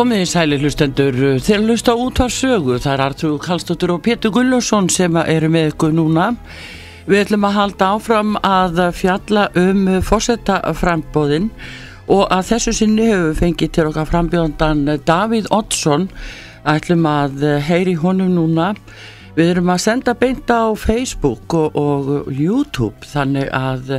Komið í sæli hlustendur þegar hlusta út var sögu. Það er Artur Kallstóttur og Pétur Gullarsson sem eru með ykkur núna. Við ætlum að halda áfram að fjalla um fórsetta frambóðin og að þessu sinni hefur fengið til okkar frambjóðandan Davíð Oddsson. Ætlum að heyri honum núna. Við erum að senda beinta á Facebook og, og YouTube þannig að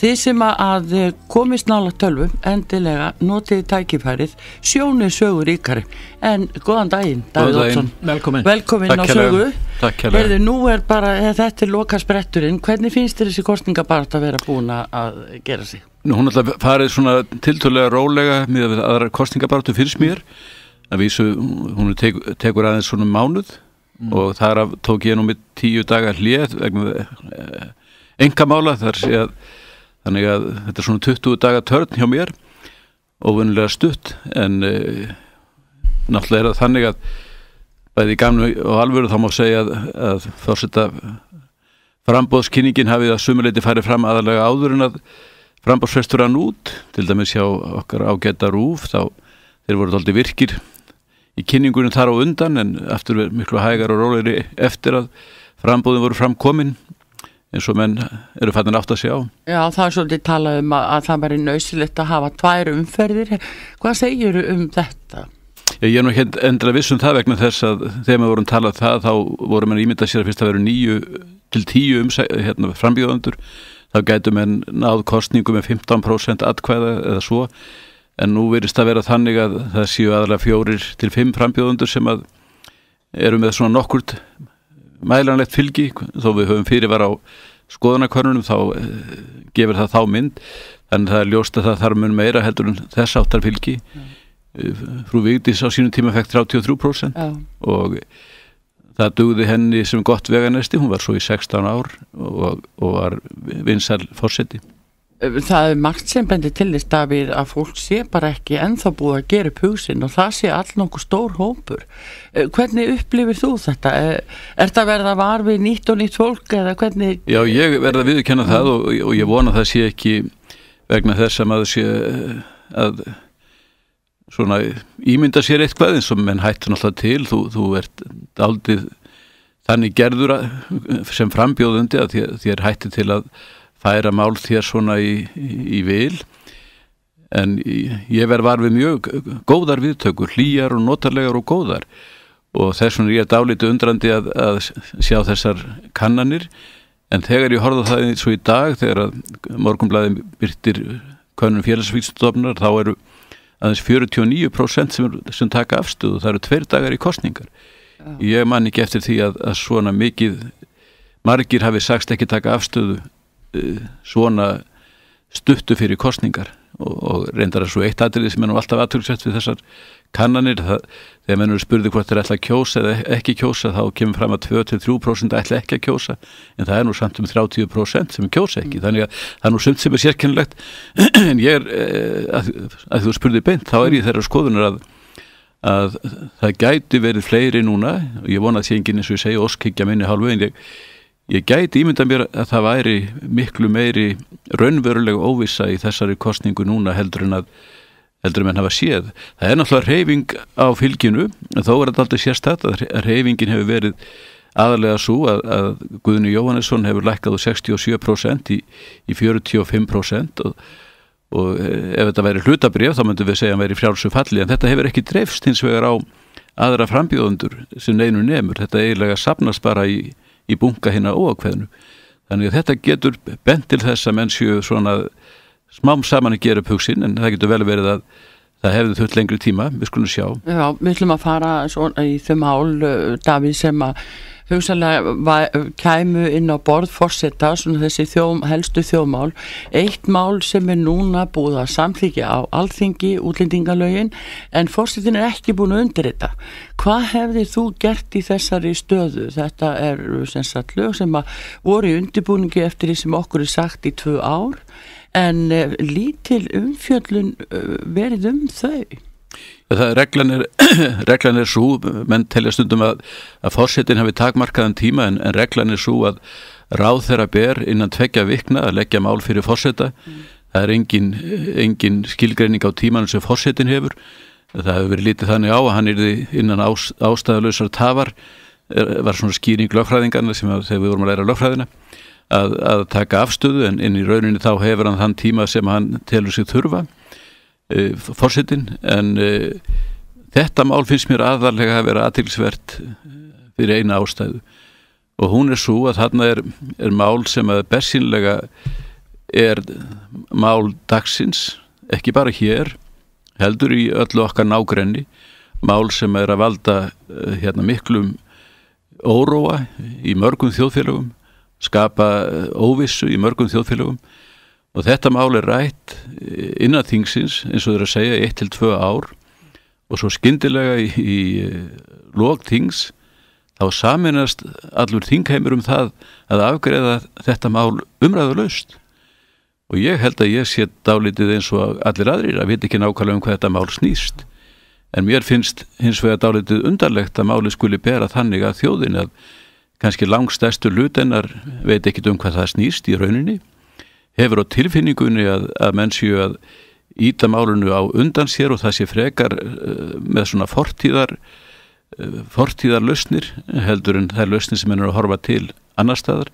Þið sem að komist nála tölvum endilega notið tækifærið sjónið sögur ykkar. En góðan daginn Davíð Ótsson velkomin, velkomin á sögu. Verði, nú er bara þetta er loka spretturinn hvernig finnst þér þessi kostningabart að vera búin að gera sig? Nú hún ætla að farið svona tiltölega rólega með aðra kostningabartu fyrir smýr að vísu hún tek, tekur aðeins svona mánuð mm. og þar tók ég nú með tíu dagar hlið vegna engamála eh, þar sé að þannig að þetta er svona 20 daga törn hjá mér óvunnilega stutt en e, náttúrulega er það þannig að bæði í gamnu og alvöru þá má segja að, að fórsetta frambóðskinningin hafið að sumuleiti farið fram aðalega áður en að frambóðsfrestur hann út til dæmis hjá okkar ágæta rúf þá þeir voru tóldi virkir í kynningunum þar á undan en aftur miklu hægar og róleiri eftir að frambóðin voru framkominn eins og menn eru fættin átt að sjá Já, það er svolítið talað um að, að það væri nöysilegt að hafa tvær umferðir. Hvað segir um þetta? Ég er nú ekki endra vissum það vegna þess að þegar við vorum talað það þá vorum við ímyndað sér að fyrst að vera nýju til tíu um, hérna, frambíðandur þá gætu menn náð kostningu með 15% atkvæða eða svo. En nú verist að vera þannig að það séu aðalega fjórir til fimm frambíðandur sem að eru með svona nokkurt mælanlegt fylgi. Þó við höfum fyrir var á skoðanakörnunum þá uh, gefur það þá mynd. Þannig það er ljóst að það þarf mun meira heldur en þess áttar fylgi. Uh, frú Vigdís á sínum tíma fekk 33% Já. og það dugði henni sem gott veganesti. Hún var svo í 16 ár og, og var vinsal fórseti það er margt sem bendir til þess Davíð að fólk sé bara ekki enþá búið að gera upp hugsin og það sé all nokkuð stór hópur. Eh, hvernig upplifir þú þetta? Er, er það verða var við nýtt og nýtt fólk eða hvernig Já ég verða að viðkenna það og, og ég vona það sé ekki vegna þess að maður sé að svona ímynda sér eitthvað eins og menn hættur náttúrulega til. Þú, þú ert aldrei þannig gerður sem frambjóðundi að þér hættir til að færa mál þér svona í, í, í vil. En ég verð var við mjög góðar viðtökur, hlýjar og notarlegar og góðar. Og þess vegna er ég dálítið undrandi að, að sjá þessar kannanir. En þegar ég horfði það eins og í dag þegar að morgunblæðin byrtir konun félagsvíkstofnar þá eru aðeins 49% sem, sem taka afstöðu, það eru tveir dagar í kostningar ég man ekki eftir því að, að svona mikið margir hafi sagst ekki taka afstöðu svona stuttu fyrir kostningar og, og reyndar að svo eitt aðrið sem er nú alltaf aðtölusett við þessar kannanir það, þegar mennur spurði hvort þeir ætla að kjósa eða ekki kjósa þá kemur fram að 2-3% ætla ekki að kjósa en það er nú samt um 30% sem kjósa ekki. Þannig að það er nú sumt sem er sérkennilegt. En ég er eh, að, að þú spurði beint þá er ég þeirra skoðunar að, að það gæti verið fleiri núna. Og ég vona að sé enginn eins og ég segja oskikja minni hálfu en ég Ég gæti ímynda mér að það væri miklu meiri raunverulega óvisa í þessari kostningu núna heldur en að heldur en að hafa séð. Það er náttúrulega reyfing á fylginu, en þó er þetta aldrei sérstætt að reyfingin hefur verið aðalega svo að, að Guðni Jóhannesson hefur lækkað úr 67% í, í 45% og, og ef þetta væri hlutabrið þá myndum við segja að hann væri frjálsum falli en þetta hefur ekki dreifst hins vegar á aðra frambjóðundur sem neinu nefnur. Þetta eiginlega sapnast bara í í bunga hérna óakveðinu. Þannig að þetta getur bent til þess að mennsju svona smám saman að gera upp hugsin en það getur vel verið að það hefði þurft lengri tíma, við skulum sjá. Já, við ætlum að fara í þau mál, Davíð, sem að hugsalega kæmu inn á borð fórsetta, svona þessi þjóm, helstu þjóðmál, eitt mál sem er núna búið að samþykja á alþingi, útlendingalögin en fórsetin er ekki búin að undir þetta hvað hefðir þú gert í þessari stöðu, þetta er sem sagt lög sem að voru í undirbúningi eftir því sem okkur er sagt í tvö ár en uh, lítil umfjöllun uh, verið um þau Það, reglan er, er svo, menn telja stundum að, að fórsetin hafi takmarkaðan tíma en, en reglan er svo að ráð þeirra ber innan tvekja vikna að leggja mál fyrir fórseta. Mm. Það er engin, engin skilgreining á tímanu sem fórsetin hefur það hefur verið lítið þannig á að hann er innan ástæðalösar tafar var svona skýring lögfræðingarna sem að, þegar við vorum að læra lögfræðina að, að taka afstöðu en inn í rauninni þá hefur hann þann tíma sem hann telur sig þurfa e, fórsetin en e, þetta mál finnst mér aðvarlega að vera aðtilsvert fyrir eina ástæðu. Og hún er svo að þarna er, er mál sem að bersinlega er mál dagsins ekki bara hér heldur í öllu okkar nágrenni. Mál sem er að valda hérna miklum óróa í mörgum þjóðfélögum skapa eh, óvissu í mörgum þjóðfélögum og þetta mál er rætt eh, innan þingsins eins og þeir að segja 1-2 ár. Og svo skindilega í, í eh, lógt þings þá saminast allur þingheimur um það að afgreða þetta mál umræðulegst og ég held að ég sé dálítið eins og allir aðrir að vita ekki nákvæmlega um hvað þetta mál snýst. En mér finnst hins vegar dálítið undarlegt að máli skuli bera þannig að þjóðin að kannski langstæstu lutennar veit ekkit um hvað það snýst í rauninni, hefur á tilfinningunni að, að mennsju að íta málunu á undan sér og það sé frekar uh, með svona fortíðar uh, fortíðar lausnir heldur en það er lausnir sem er að horfa til annar staðar.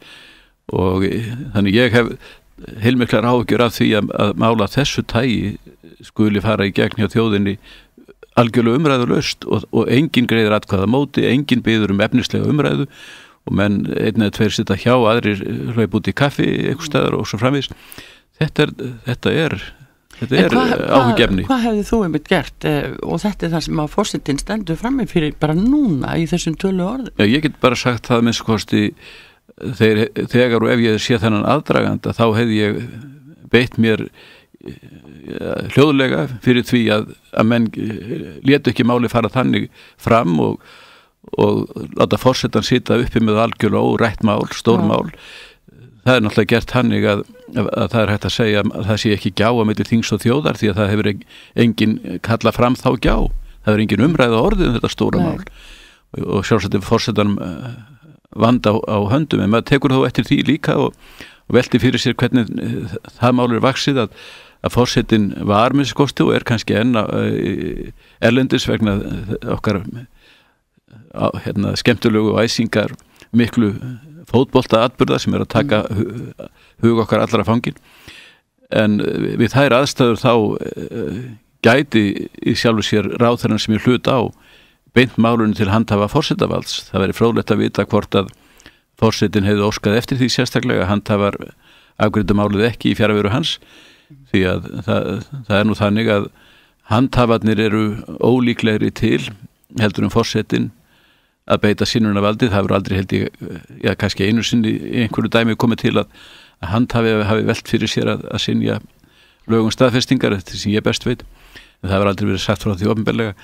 Og eh, þannig ég hef heilmiklar áhugjur af því að, að mála þessu tægi skuli fara í gegn hjá þjóðinni algjörlega umræðu löst og, og engin greiðir atkvæða móti, engin byður um efnislega umræðu og menn einn eða tveir sitta hjá, aðrir hlaup út í kaffi eitthvað staðar og svo framvís þetta er, þetta er Þetta er áhugjefni. Hvað hva hefði þú einmitt gert eh, og þetta er það sem að fórsettin stendur fram með fyrir bara núna í þessum tölu orðu? Já, ég get bara sagt það minnst kosti þegar, þegar og ef ég sé þennan aðdraganda þá hefði ég beitt mér ja, hljóðlega fyrir því að, að menn letu ekki máli fara þannig fram og og láta fórsetan sýta uppi með algjörlega órætt mál, stór mál. Það er náttúrulega gert hannig að, að það er hægt að segja að það sé ekki gjá að mellir þings og þjóðar því að það hefur engin kalla fram þá gjá. Það hefur engin umræða orðið um þetta stóra Nei. mál. Og, og sjálfsagt fórsetan uh, vanda á, á höndum en maður tekur þó eftir því líka og, og velti fyrir sér hvernig uh, það mál er vaksið að, að fórsetin var með skosti og er kannski enna uh, erlendis vegna okkar hérna, skemmtilegu æsingar miklu fótbolta atbyrða sem er að taka mm. hug okkar allra fangin en við þær aðstæður þá uh, gæti í sjálfu sér ráþæran sem ég hlut á beint málunni til handhafa fórsetavals það veri frólægt að vita hvort að fórsetin hefði óskað eftir því sérstaklega. Handhafar afgriðum málið ekki í fjaraveru hans því að það, það er nú þannig að handhafarnir eru ólíklegri til heldur um fórsetin að beita sínuna valdi, það verður aldrei held ég, já kannski einu sinni í einhverju dæmi komið til að, að hann hafi, hafi velt fyrir sér að, að sinja lögum staðfestingar, þetta sem ég best veit. Það verður aldrei verið sagt frá því ofnbellega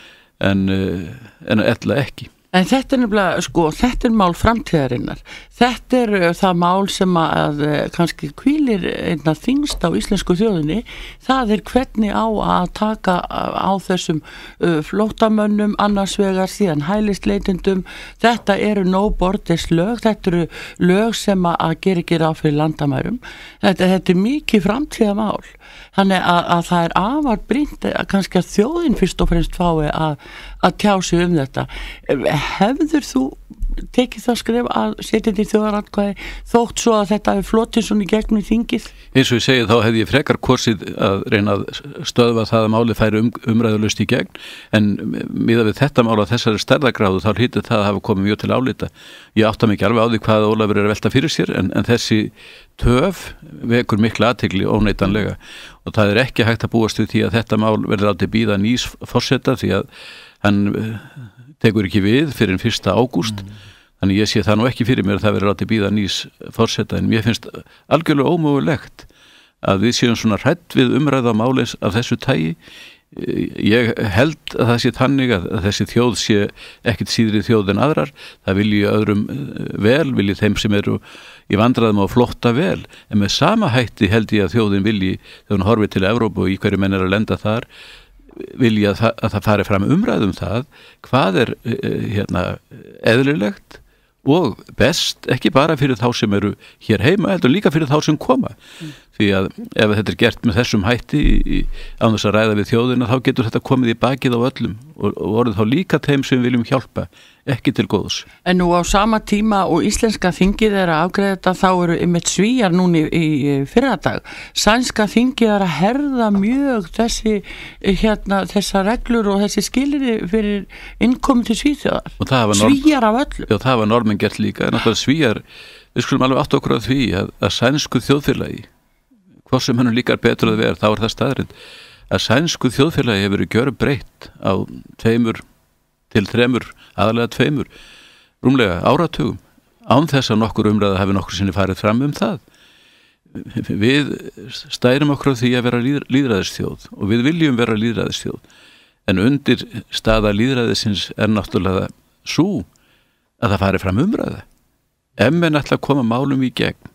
en, eh, en ella ekki En þetta er nefnilega, sko, þetta er mál framtíðarinnar. Þetta er uh, það mál sem að uh, kannski kvílir einna þingst á íslensku þjóðinni. Það er hvernig á að taka á þessum uh, flótamönnum, annarsvegar, síðan hælistleitendum. Þetta eru nóbortis lög, þetta eru lög sem að gera ekki ráð fyrir landamærum. Þetta, þetta er mikið framtíðamál. Þannig að, að það er afar brínt að kannski að þjóðin fyrst og fremst fái að, að tjá sig um þetta. Hefður þú tekið það skrif að setja þetta í þjóðaratkvæði þótt svo að þetta hefur flotið svona í gegnum þingið? Eins og ég segi þá hefði ég frekar korsið að reyna að stöðva það að máli færi um, umræðulust í gegn. En miða við þetta mála þessari stærðagráðu þá hlítið það að hafa komið mjög til álita. Ég átta mikið alveg á því hvað Ólafur er að velta fyrir sér en, en þessi töf vekur miklu aðtegli óneitanlega. Og það er ekki hægt að búast við því að þetta mál verður átti býða nýs fórsetta því að hann tekur ekki við fyrir en fyrsta ágúst. Mm. þannig ég sé það nú ekki fyrir mér að það verður átti býða nýs fórsetta en mér finnst algjörlega ómögulegt að við séum svona hrætt við umræða máleins af þessu tægi ég held að það sé tannig að þessi þjóð sé ekkit síðri þjóð en aðrar. Það vilji öðrum eh, vel vilji þeim sem eru í vandraðum og flotta vel. En með sama hætti held ég að þjóðin vilji þegar hún horfið til Evrópu og í hverju menn er að lenda þar vilja að að það fari fram umræðum það hvað er uh, hérna, eðlilegt og best ekki bara fyrir þá sem eru hér heima heldur líka fyrir þá sem koma mm. Því að ef þetta er gert með þessum hætti án þess að ræða við þjóðina þá getur þetta komið í bakið á öllum og, og voruð þá líka þeim sem viljum hjálpa ekki til góðs. En nú á sama tíma og íslenska þingið er að ágreða þetta þá eru ymitt svíjar núni í, í fyrradag. Sænska þingið er að herða mjög þessi, hérna, þessa reglur og þessi skilir fyrir innkomi til svíþjóðar. Svíjar af öllu. Já, það var normin gert líka. Náttúrulega svíjar, við skulum alveg átt okkur á því að, að sænsku þjóðfélagi, hvað sem hennum líkar betur að vera, þá er það staðrind að sænsku þjóðfélagi hefur verið gjörð breytt á tveimur til þremur, aðalega tveimur rúmlega áratugum án þess að nokkur umræða hafi nokkur sinni farið fram um það. Við stærum okkur á því að vera líðræðistjóð og við viljum vera líðræðistjóð en undir staða líðræðisins er náttúrulega svo að það farið fram umræða. Ef menn ætla að koma málum í gegn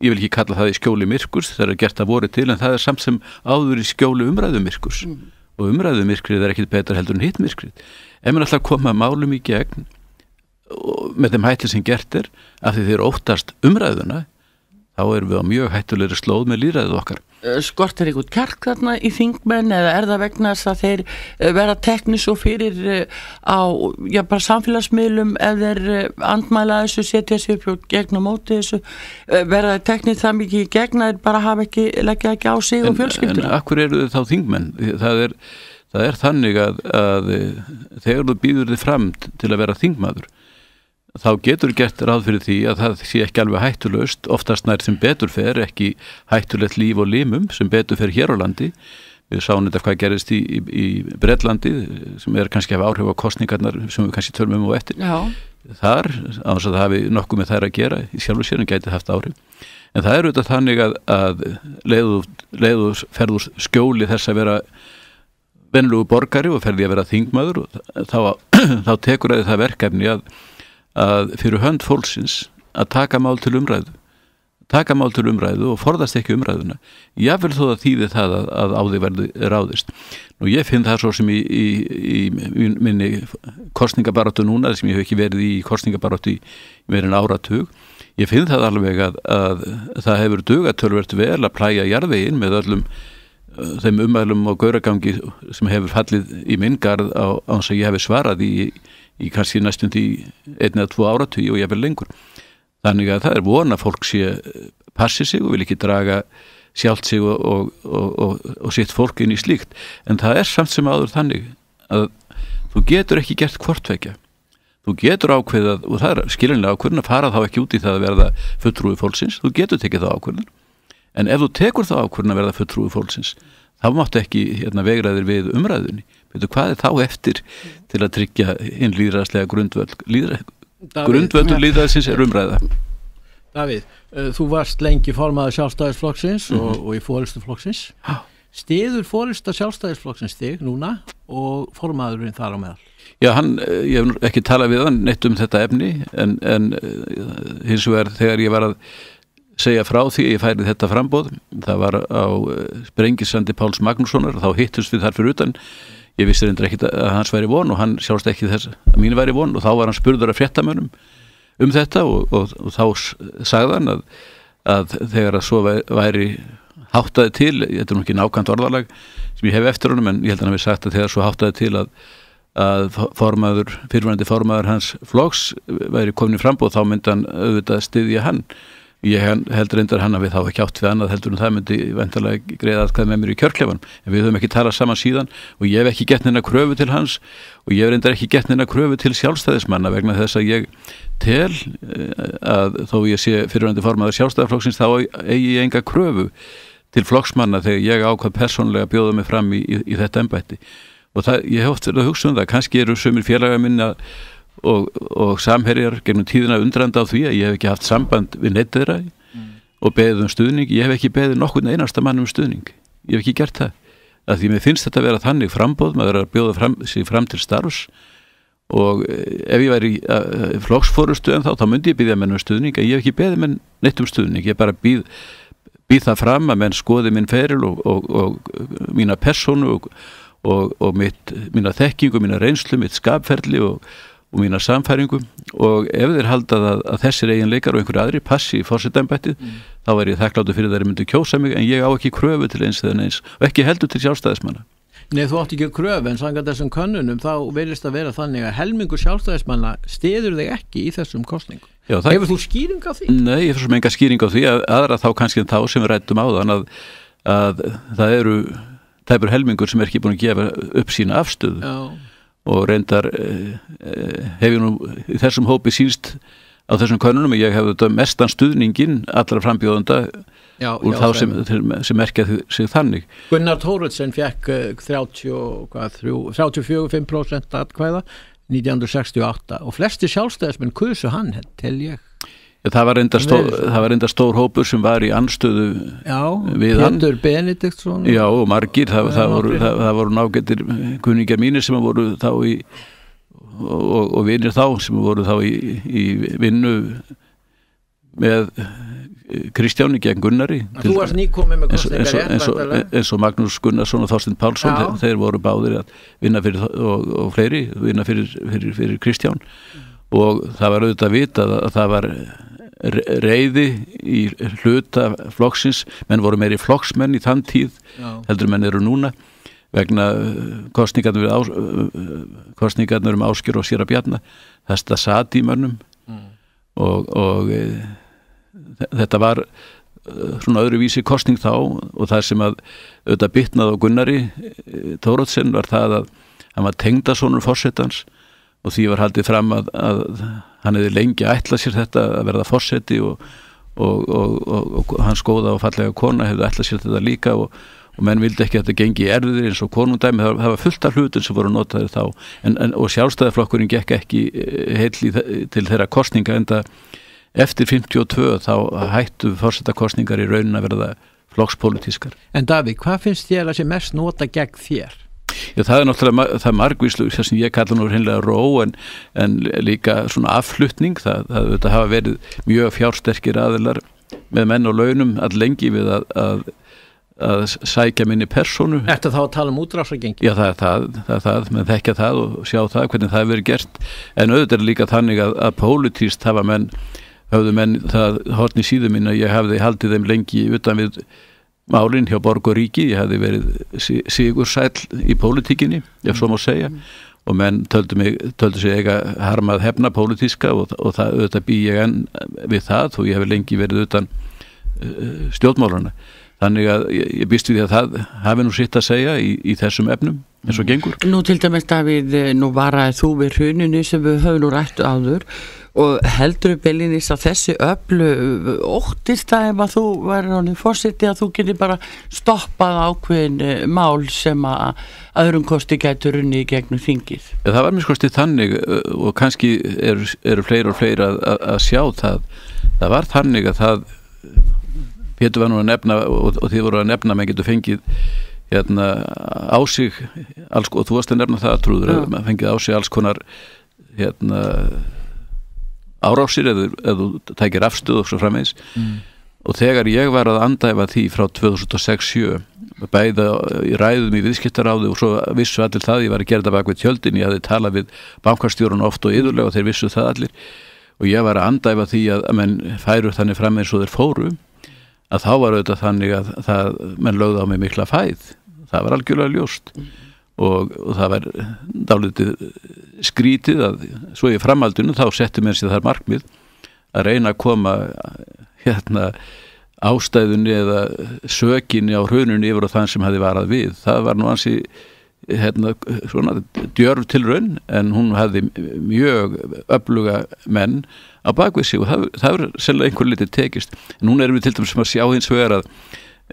ég vil ekki kalla það í skjóli myrkurs það er gert að voru til en það er samt sem áður í skjóli umræðu myrkurs mm og umræðumirkrið er ekkit betur heldur en hittmirkrið. Ef maður alltaf koma málum í gegn með þeim hætti sem gert er af því þeir óttast umræðuna þá erum við á mjög hættulegri slóð með líðræðið okkar. Eh, skortir ykkur kjark þarna í þingmenn eða er það vegna þess að þeir eh, vera teknis og fyrir eh, á já, bara samfélagsmiðlum þeir andmæla þessu, setja sér upp gegn og móti þessu, vera það teknis það mikið gegn að þeir bara hafa ekki leggja ekki á sig en, og fjölskylduna. En akkur eru þau þá þingmenn? Það er, það er þannig að, að þegar þú býður þið fram til að vera þingmaður þá getur gert ráð fyrir því að það sé ekki alveg hættulöst, oftast nær sem betur fer, ekki hættulegt líf og limum sem betur fer hér á landi. Við sáum þetta hvað gerist í, í, í Breitlandi sem er kannski að hafa áhrif á kostningarnar sem við kannski tölum um og eftir. Já. þar, á þess að það hafi nokkuð með þær að gera í sjálf og sér en gæti haft áhrif. En það er auðvitað þannig að, að leiður ferður skjóli þess að vera venlugu borgari og ferði að vera þingmaður og þá, þá tekur að það verkefni að að fyrir hönd fólksins að taka mál til umræðu taka mál til umræðu og forðast ekki umræðuna. Jáfnvel þó að þýði það að, að á því verði ráðist. Og ég finn það svo sem í, í, í minni kostningabaróttu núna sem ég hef ekki verið í kostningabaróttu verið áratug. Ég finn það alveg að, að það hefur dugatölvert vel að plæja jarðvegin með öllum uh, þeim umælum og gauragangi sem hefur fallið í mingarð á hans að ég hef svarað í í kannski næstum því einn eða tvo áratví og ég vel lengur. Þannig að það er vona að fólk sé passi sig og vil ekki draga sjálft sig og, og, og, og sitt fólk inn í slíkt. En það er samt sem áður þannig að þú getur ekki gert hvortvekja. Þú getur ákveðað, og það er skilinlega ákveðin að fara þá ekki út í það að verða fulltrúi fólksins, þú getur tekið það ákveðin. En ef þú tekur það ákveðin að verða fulltrúi fólksins, þá máttu ekki hérna, vegraðir við umræðunni Veitu, hvað er þá eftir til að tryggja einn líðræðslega grundvöld Líðra, grundvöldur líðræðsins er umræða. Davíð, uh, þú varst lengi formaður sjálfstæðisflokksins mm -hmm. og, mhm. og í fóristuflokksins stiður fórista sjálfstæðisflokksins þig núna og formaðurinn þar á meðal? Já, hann, eh, ég hef ekki talað við hann neitt um þetta efni en, en eh, hins vegar þegar ég var að segja frá því að ég færið þetta frambóð það var á sprengisandi Páls Magnússonar þá hittust við þar fyrir utan ég vissi reyndar ekkit að hans væri von og hann sjálfst ekki þess að mín væri von og þá var hann spurður af fréttamönum um þetta og, og, og þá sagðan að, að þegar að svo væri háttaði til, þetta er nú ekki nákvæmt orðalag sem ég hef eftir honum en ég held að hann hefði sagt að þegar svo háttaði til að, að formaður, fyrirvændi formaður hans floks væri komin í frambóð þá myndi hann auðvitað styðja hann ég heldur reyndar hann að við þá ekki átt við annað heldur en það myndi vendalega greiða aðkvæð með mér í kjörklefan en við höfum ekki talað saman síðan og ég hef ekki gett neina kröfu til hans og ég hef reyndar ekki gett neina kröfu til sjálfstæðismanna vegna þess að ég tel eh, að þó ég sé fyrirvændi formaður sjálfstæðarflokksins þá eigi ég enga kröfu til flokksmanna þegar ég ákvað persónlega bjóða mig fram í, í, í þetta ennbætti og það, ég hef oft verið að hugsa um það kannski eru sömur félaga minna og, og samherjar gennum tíðina undranda á því að ég hef ekki haft samband við neittera mm. og beðið um stuðning. Ég hef ekki beðið nokkur einasta mann um stuðning. Ég hef ekki gert það. Að því mér finnst þetta að vera þannig frambóð maður er að bjóða fram, sig fram til starfs og eh, ef ég væri uh, flokksfórustu en þá þá myndi ég býðja menn um stuðning en ég hef ekki beðið menn neitt um stuðning. Ég bara býð, býð það fram að menn skoði minn feril og, og, og, og mína personu og mitt, mína þekkingu, mína reynslu, mitt skapferli og og mína samfæringu og ef þeir haldað að, að þessir eiginleikar og einhverju aðri passi í fórsetæmbættið mm. þá er ég þakkláttu fyrir þeirri myndi kjósa mig en ég á ekki kröfu til eins eða eins og ekki heldur til sjálfstæðismanna. Nei, þú átt ekki kröfu en sanga þessum könnunum þá verðist að vera þannig að helmingur sjálfstæðismanna stiður þig ekki í þessum kostningu Já, það... Hefur þú skýring á því? Nei, ég svo menga skýring á því að aðra þá kannski þá sem við rættum á þann að, að það eru helmingur sem er ekki búin að gefa upp sína afstöðu. Já og reyndar eh, eh, hef ég nú þessum hópi síst á þessum konunum ég hef þetta mestan stuðningin allra frambjóðanda já, úr já, þá sem, sem merkja sig þannig. Gunnar Tóruldsen fekk 34-5% atkvæða 1968 og flesti sjálfstæðismenn kusu hann, tel ég Það var enda stór, stór, stór hópur sem var í anstöðu Já, Pétur Benediktsson. Já, og margir, það, það, voru, voru nágættir kuningar mínir sem voru þá í og, og vinir þá sem voru þá í, í vinnu með Kristjáni gegn Gunnari. Þú varst nýkomið með kostningar eins, eins, eins og Magnús Gunnarsson og Þorstein Pálsson þeir, þeir voru báðir að vinna fyrir og, og fleiri, vinna fyrir, fyrir, fyrir Kristján. Og það var auðvitað að vita að það var reyði í hluta flokksins, menn voru meiri flokksmenn í þann tíð, Já. heldur menn eru núna vegna kostningarnir, á, kostningarnir um áskjör og sér að bjarna þetta satt í mönnum mm. og, og e, þetta var svona öðruvísi kostning þá og það sem að auðvitað bytnað á Gunnari e, Tórótsen var það að hann var tengdasónur fórsetans og því var haldið fram að, að hann hefði lengi ætlað sér þetta að verða fórseti og, og, og, og hans góða og fallega kona hefði ætlað sér þetta líka og menn vildi ekki að þetta gengi í erfiðir eins og konundæmi, það, það var fullt af hlutin sem voru notaðir þá en, en, og sjálfstæðarflokkurinn gekk ekki eh, heil til þeirra kostninga en það eftir 52 þá hættu fórsetakostningar í raunin að verða flokkspolítískar. En Davík, hvað finnst þér að sé mest nota gegn þér? Já, það er náttúrulega það margvíslu sem ég kalla nú hinnlega ró en, en líka svona afflutning. Það, það, það hafa verið mjög fjársterkir aðilar með menn og launum all lengi við að, að, að sækja minni personu Þetta þá að tala um útrásagengi? Já, það er það, það er það, menn þekkja það og sjá það hvernig það verið gert. En auðvitað er líka þannig að, að pólitíst hafa menn, höfðu menn það hortni síðu mín að ég hafði haldið þeim lengi utan við málinn hjá Borg og Ríki, ég hefði verið sigur sæl í pólitíkinni, ef svo má segja. Mm. og menn töldu, mig, töldu sig eiga harmað hefna pólitíska og, og það, auðvitað bý ég enn við það og ég hef lengi verið utan uh, stjórnmálana þannig að ég, býst við að það hafi nú sitt að segja í, í þessum efnum eins og gengur. Nú til dæmis Davíð, nú var að þú við hruninu sem við höfum nú rættu áður og heldur Belinis að þessi öllu óttist það ef að þú verður fórsiti að þú getur bara stoppað ákveðin mál sem að öðrum kosti getur unni í gegnum þingið. Það var mjög skostið þannig eh, og kannski eru, eru fleira og fleira að, að, að sjá það það var þannig að það Pétur var nú að nefna og, og þið voru að nefna að maður getur fengið hérna, á sig alls, og þú varst að nefna það að trúður að maður fengið á sig alls konar hérna árásir eða, eða þú tækir afstöð og svo frammeins mm. og þegar ég var að andæfa því frá 2006-07 bæða í ræðum í viðskiptaráðu og svo vissu allir það, ég var að gera þetta bak við tjöldin, ég hafði talað við bankarstjórun oft og yðurlega og þeir vissu það allir. Og ég var að andæfa því að, að menn færu þannig fram eins og þeir fóru að þá var auðvitað þannig að það, menn lögði á mig mikla fæð. Það var algjörlega ljóst og, og það var dálítið skrítið að svo í framhaldinu þá setti mér sér þar markmið að reyna að koma hérna ástæðunni eða sökinni á hrununni yfir og þann sem hefði varað við. Það var nú ansi hérna svona djörf til raun en hún hefði mjög öfluga menn á bakvið sig og það, það er selga einhver litið tekist. En hún erum við til dæmis sem að sjá hins vegar að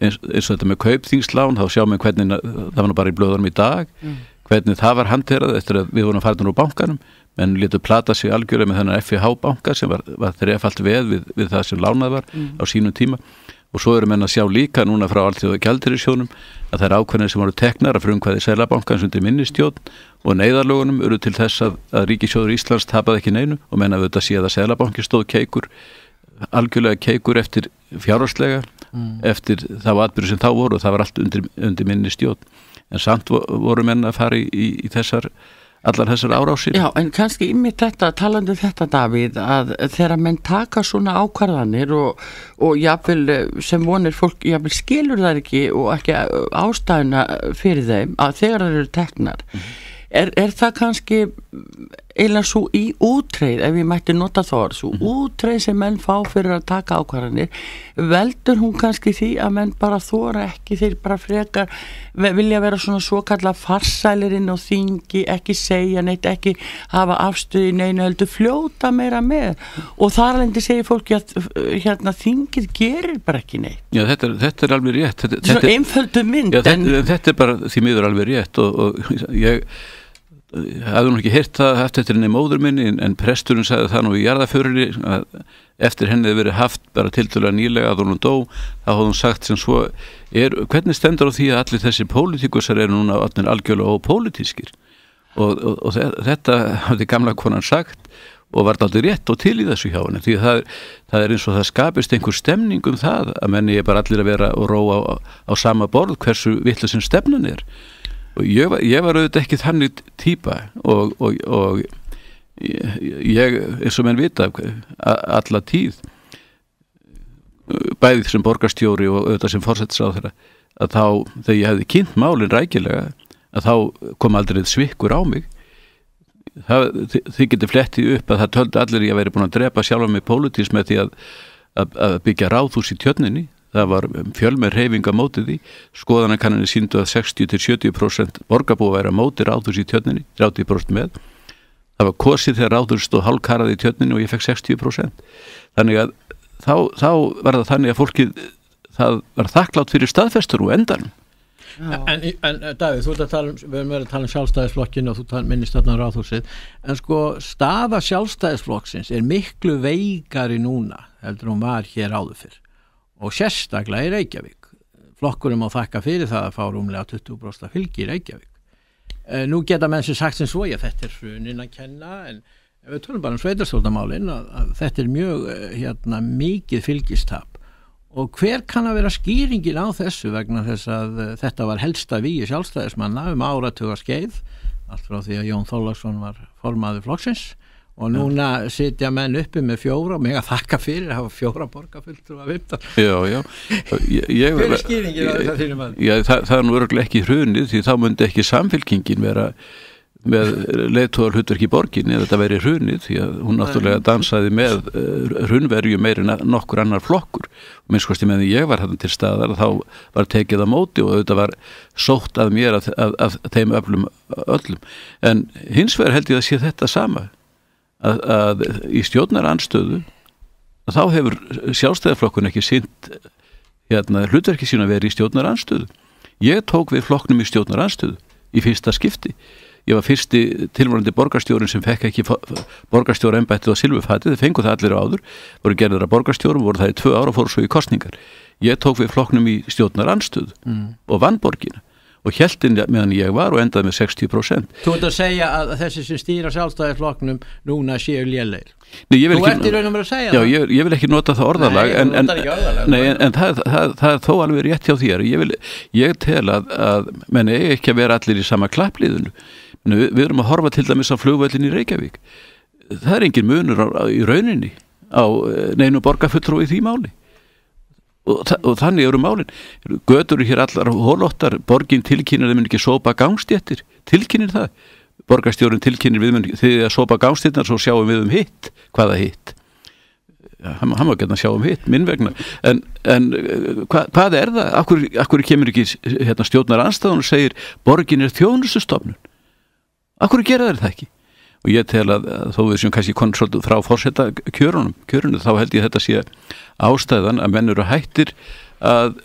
eins, eins og þetta með kaupþingslán þá sjáum við hvernig það var bara í blöðunum í dag mm. hvernig það var hanterað eftir að við vorum að fara nú úr bankanum menn letu plata sig algjörlega með þennan FIH banka sem var, var þrefalt veð við, við það sem lánað var mm. á sínum tíma og svo eru menn að sjá líka núna frá alltíðu gældirisjónum að það er ákveðin sem voru teknar að frumkvæði selabankans undir minnistjón og neyðarlögunum eru til þess að, að Ríkisjóður Íslands tapaði ekki neinu og menna auðvitað síðan að selabanki stóð keikur algjörlega keikur eftir fjárhastlega mm. eftir þá atbyrju sem þá voru það var allt undir, undir minni stjórn. En samt voru menn að fara í, í, í þessar allar þessar árásir? Já, en kannski ymmið þetta, talandi um þetta Davíð, að þegar menn taka svona ákvarðanir og, og jáfnvel eh, sem vonir fólk, jáfnvel skilur það ekki og ekki ástæðuna fyrir þeim að þegar það eru teknar mm er, er það kannski eiginlega svo í útreið ef ég mætti nota þór, svo mm -hmm. útreið sem menn fá fyrir að taka ákvarðanir veldur hún kannski því að menn bara þóra ekki, þeir bara frekar vilja vera svona svo kalla farsælirinn og þingi, ekki segja neitt, ekki hafa afstuði neina heldur fljóta meira með. Og þar lendi segir fólki að hérna þingið gerir bara ekki neitt. Já, þetta er, þetta er alveg rétt. Þetta, Svo einföldu mynd Já, en... þetta, þetta er bara því miður alveg rétt og, og ég hafði nú ekki hirt það eftir þetta henni móður minni en presturinn sagði það nú í jarðaförunni að eftir henni hefði verið haft bara til dæla nýlega að hún dó þá hafði hún sagt sem svo er, hvernig stendur á því að allir þessi pólitíkusar eru núna algjörlega ópólitískir? Og, og, og þetta hafði gamla konan sagt og var aldrei rétt og til í þessu hjá henni því það, það er eins og það skapist einhver stemning um það að menni er bara allir að vera og róa á, á sama borð hversu vittlusinn stefnan er ég var, ég var auðvitað ekki þannig týpa og, og, og ég, eins og menn vita alla tíð bæðið sem borgarstjóri og auðvitað sem fórsettisráð þeirra að þá, þegar ég hefði kynnt málinn rækilega að þá kom aldrei svikkur á mig. Það, þið, þið getur flettið upp að það töldi allir ég að veri búin að drepa sjálf með pólitísm með því að, að, að byggja ráðhús í tjörninni það var fjölmer reyfinga mótið því. Skoðanakanninni síndu að 60-70% borgarbúi væri að móti ráðurs í tjörninni 30% með. Það var kosið þegar ráður stóð hálfkarað í tjörninni og ég fekk 60% þannig að þá, þá var það þannig að fólkið það var þakklátt fyrir staðfestur og endan En, en Davíð, þú ert að tala um við erum verið að tala um sjálfstæðisflokkin og þú minnist þarna ráðhúsið. En sko staða sjálfstæðisflokksins er miklu veikari núna heldur hún var hér áður fyrr og sérstaklega í Reykjavík. Flokkurum á þakka fyrir það að fá rúmlega 20% fylgi í Reykjavík. E, nú geta menn sem sagt sem svo ég þetta er hrunin að kenna en við tölum bara um sveitarstjórnamálin að, að þetta er mjög eh, hérna, mikið fylgistap. Og hver kann að vera skýringin á þessu vegna þess að uh, þetta var helsta við sjálfstæðismanna um áratuga skeið allt frá því að Jón Þólagsson var formaður flokksins og núna sitja menn uppi með fjóra og mig að þakka fyrir að hafa fjóra borgarfulltrú að já Hver er skýringin á þess að þínum að? Já, það, það er nú örgulega ekki hrunið því þá myndi ekki samfélkingin vera með leiðtóðal hlutverk í borgin eða þetta veri hrunið því að hún náttúrulega dansaði með hrunverju meiri nokkur annar flokkur. Og minnst kosti með því ég var hann til staðar þá var tekið á móti og þetta var sótt að mér að, að, að þeim öllum öllum. En hins vegar held ég að sé þetta sama að, að í stjórnar anstöðu þá hefur sjálfstæðarflokkun ekki sínt hérna, hlutverki sín að vera í stjórnar anstöðu ég tók við flokknum í stjórnar anstöðu í fyrsta skipti. Ég var fyrsti tilvonandi borgarstjórin sem fekk ekki borgarstjóra ennbættið á Silvufætið, þið fenguð það allir á áður voru gerðir að borgarstjórum, voru það í tvö ára fóru svo í kostningar ég tók við flokknum í stjórnar anstöðu mm. og vann borgina og heldin meðan ég var og endaði með 60%. Þú ert að segja að þessi sem stýra sjálfstæðisflokknum núna séu léleir. Þú ert í raun og verið að segja já, það? Já, ég, ég vil ekki nota það orðalag nei, en, en, orðalag, nei, en, en það, það, það er þó alveg rétt hjá þér. Ég, vil, ég tel að, að menn eigi ekki að vera allir í sama klappliðinu. Við, við erum að horfa til dæmis á flugvöldin í Reykjavík. Það er engin munur á, í rauninni á eh, neinu borgarfulltrú í því máli og, og þannig eru málinn götur hér allar hólóttar borgin tilkynir þeim ekki sópa gangstjættir tilkynir það? Borgarstjórun tilkynir við þegar sópa gangstjættar svo sjáum við um hitt. Hvaða hitt? Hann, hann má geta sjá um hitt minn vegna. En, en hva, hvað er það? Akkur, akkur kemur ekki hérna, stjórnar anstæðun og segir borgin er þjónustustofnun? Akkur gera þeir það ekki og ég tel að, þó við séum kannski konsultu frá fórsetta kjörunum, kjörunum þá held ég þetta sé ástæðan að menn eru hættir að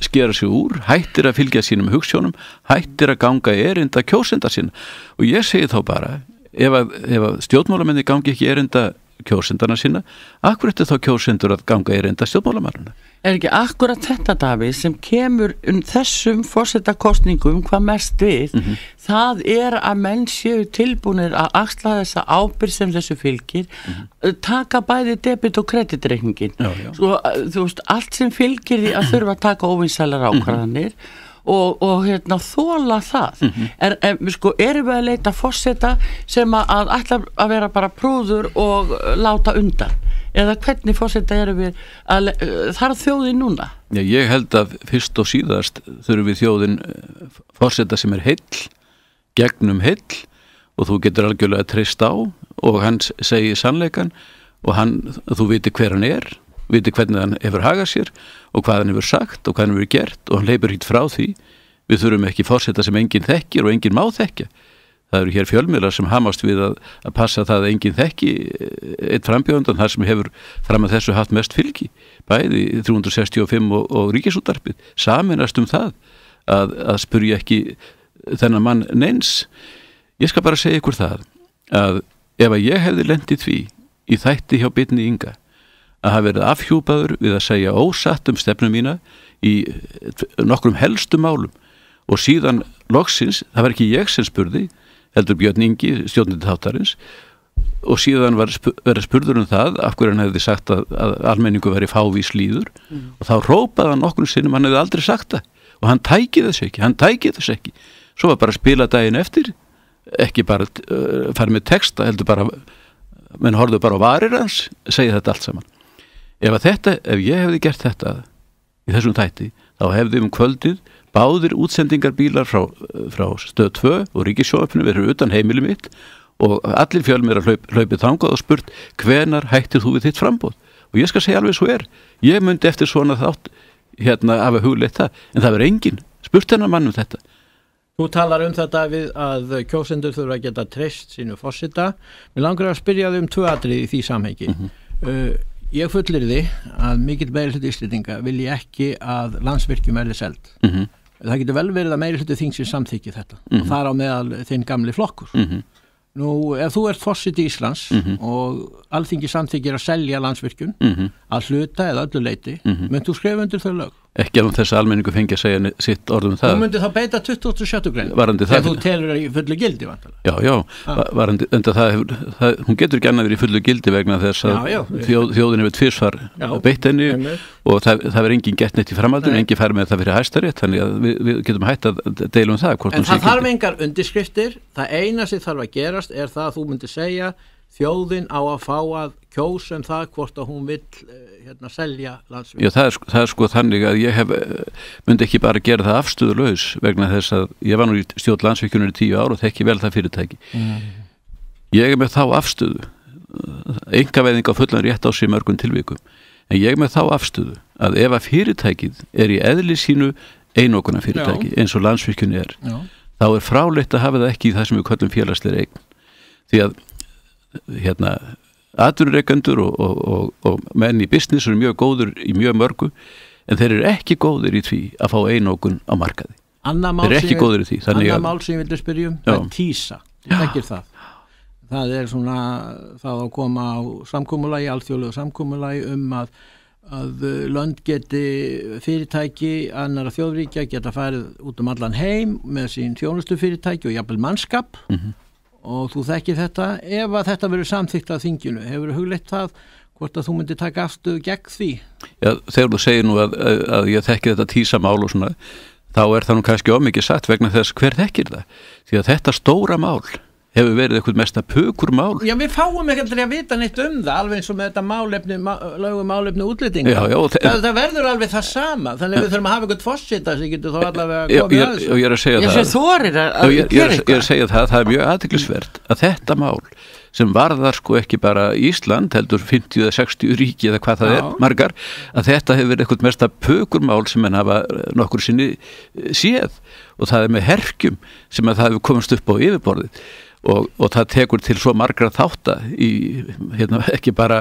skera sig úr, hættir að fylgja sínum hugssjónum, hættir að ganga erinda kjósenda sín og ég segi þá bara ef að, að stjórnmálamenni gangi ekki erinda kjósendana sína, akkur eftir þá kjósendur að ganga erinda stjórnmálamaruna Er ekki akkurat þetta Davíð sem kemur um þessum fórsetakostningum hvað mest við mm -hmm. það er að menn séu tilbúinir að axla þessa ábyrg sem þessu fylgir mm -hmm. taka bæði debit og kreditreikningin Svo, þú veist, allt sem fylgir því að þurfa að taka óvinsælar ákvarðanir mm -hmm. Og, og hérna þóla það. Er, er, sko, erum við að leita fórseta sem að, að ætla að vera bara prúður og láta undan? Eða hvernig fórseta erum við að, uh, þarf þjóði núna? Já, ég held að fyrst og síðast þurfum við þjóðin fórseta sem er heill, gegnum heill og þú getur algjörlega treyst á og hann s- segir sannleikan og hann, þú viti hver hann er, viti hvernig hann hefur hagað sér og hvað hann hefur sagt og hvað hann hefur gert og hann leipur hitt frá því. Við þurfum ekki fórseta sem enginn þekkir og enginn má þekkja. Það eru hér fjölmiðlar sem hamast við að, að passa það að enginn þekki eh, eitt frambjóðandan þar sem hefur fram að þessu haft mest fylgi, bæði 365 og, og ríkisútarpið, saminast um það að, að spurja ekki þennan mann neins. Ég skal bara segja ykkur það að ef að ég hefði lendið því í þætti hjá bitni ynga að hafa verið afhjúpaður við að segja ósatt um stefnum mína í nokkrum helstu málum. Og síðan loksins, það var ekki ég sem spurði heldur Björn Ingi, stjórnandi þáttarins og síðan verið spurður um það af hverju hann hefði sagt að, að almenningu veri fávís líður. Og þá rópaði hann okkur sinnum, hann hefði aldrei sagt það. Og hann tækið þess ekki, hann tækið þess ekki. Svo var bara að spila daginn eftir ekki bara uh, farið með texta heldur bara, menn horfðu bara á varir hans, segja þetta allt saman ef að þetta, ef ég hefði gert þetta í þessum þætti, þá hefði um kvöldið báðir útsendingarbílar frá, frá stöð 2 og ríkisjófinu verið utan heimili mitt og allir fjölmir að hlaup, hlaupið þangað og spurt hvenar hættir þú við þitt frambóð og ég skal segja alveg svo er ég myndi eftir svona þátt hérna hafa hugleitt það, en það verður enginn spurt hennar mann um þetta Þú talar um þetta við að kjósendur þurfa að geta treyst sínu fórsita. Mér langar að spyrja þau um tvö atrið í því samhengi. uh, ég fullir því að mikill meiri hluti íslendinga vilji ekki að landsvirkjum verði seld. mm -hmm. Það getur vel verið að meiri hluti þingsins samþykji þetta Mhm. og þar á meðal þinn gamli flokkur. Mm Nú, ef þú ert fórsiti Íslands Mhm. og alþingi samþykir að selja landsvirkjum -hmm. að hluta eða öllu leiti, Mhm. menn þú skrifa undir þau lög. Ekki að almenningu fengi að segja sitt orðum Þú það myndir þá beita 27. grein það- þegar þú telur í fullu gildi vantilega. Já, já, Ah. va- varandi, enda það, hefur, það, hún getur ekki annað verið í fullu gildi vegna þess að Já, já. þjóð, þjóðin hefur tvisvar Já. beitt henni og það, það verður enginn gett neitt í framhaldinu, Nei. enginn fær með það fyrir hæstarétt, þannig að við, við getum hætt að deila um það. En það þarf engar undirskriftir, það eina sem þarf að gerast er það að þú myndir segja þjóðin á að fá að kjósa um það hvort að hún vill eh, hérna, selja landsvík. Já, það er, það er sko þannig að ég hef, eh, myndi ekki bara gera það afstöðulaus vegna þess að ég var nú í stjórn landsvíkjunum í tíu ár og þekki vel það fyrirtæki. Ég er með þá afstöðu, engaveðing á fullan rétt á sig í mörgum tilvikum, en ég er með þá afstöðu að ef að fyrirtækið er í eðli sínu einokuna fyrirtæki eins og landsvíkjun er, Já. þá er fráleitt að hafa það ekki í það sem við kallum félagsleir eign. Því að hérna, atvinnureikendur og, og, og, og menn í business eru mjög góður í mjög mörgu en þeir eru ekki góður í því að fá einokun á markaði. Þeir eru ekki ég- góður í því. Að, mál sem ég vildi spyrja um, Já. það er tísa, þú þekkir það. Það er svona, það að koma á samkúmulagi, alþjóðlegu samkúmulagi um að, að lönd geti fyrirtæki annara þjóðríkja geta farið út um allan heim með sín þjónustu fyrirtæki og jafnvel mannskap Mhm. Og þú þekkir þetta ef að þetta verður samþykkt af þinginu hefur hugleitt það hvort að þú myndir taka afstöðu gegn því já, þegar þú segir nú að, að, að ég þekki þetta tísamál og svona, þá er það nú kannski ómikið satt vegna þess hver þekkir það. Því að þetta stóra mál hefur verið eitthvað mesta pukur mál. Já, við fáum aldrei að vita neitt um það alveg eins og með þetta málefni, má, lögum málefni útlýtinga. Það, það verður alveg það sama, þannig að við þurfum að hafa eitthvað fórsita sem getur þá allavega Já, komið að þessu. ég er að segja ég það. að, að að það, það er mjög aðtiklisvert að þetta mál sem varðar sko ekki bara Ísland heldur 50 eða 60 ríki eða hvað það Já. er margar, að þetta hefur verið eitthvað mesta pökurmál sem en hafa eh, nokkur sinni eh, séð og það er með herkjum sem að það hefur komist upp á yfirborðið og, og það tekur til svo margra þátta í, hérna, ekki bara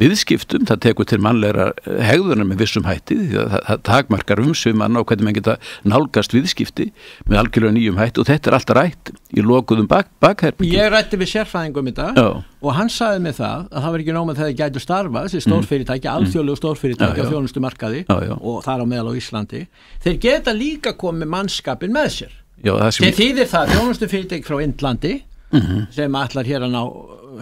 viðskiptum, það tekur til mannlegra hegðunar með vissum hætti því að það, það takmarkar umsvimann á hvernig mann geta nálgast viðskipti með algjörlega nýjum hætti. Og þetta er alltaf rætt í lokuðum bak, bakherbygging Ég rætti við sérfræðingum í dag Já, og hann sagði mig það að það var ekki nóg með þegar gætu starfa þessi stórfyrirtæki, alþjóðlegu stórfyrirtæki Mm. Já, á þjónustu markaði Já, og þar á meðal á Íslandi þeir geta líka komið mannskapin með sér. Já, það sem Þeir þýðir það þjónustu fyrirtæki frá Indlandi Mhm. sem ætlar hér að ná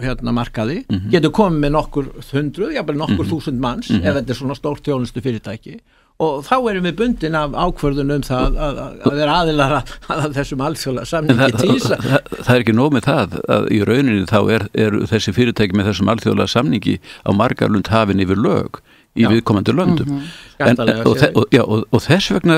hérna markaði, getur komið með nokkur hundruð, jafnvel nokkur Mhm. þúsund manns ef þetta er svona stórt þjónustu fyrirtæki og þá erum við bundin af ákvörðun um það að, að vera aðilar að, að þessum alþjóðlega samningi það, tísa. Það, það, það er ekki nóg með það að í rauninni þá er, er þessi fyrirtæki með þessum alþjóðlega samningi á margarlund hafin yfir lög í Já. viðkomandi löndum Mhm. en, Skattalega og, og, já, og, og þess vegna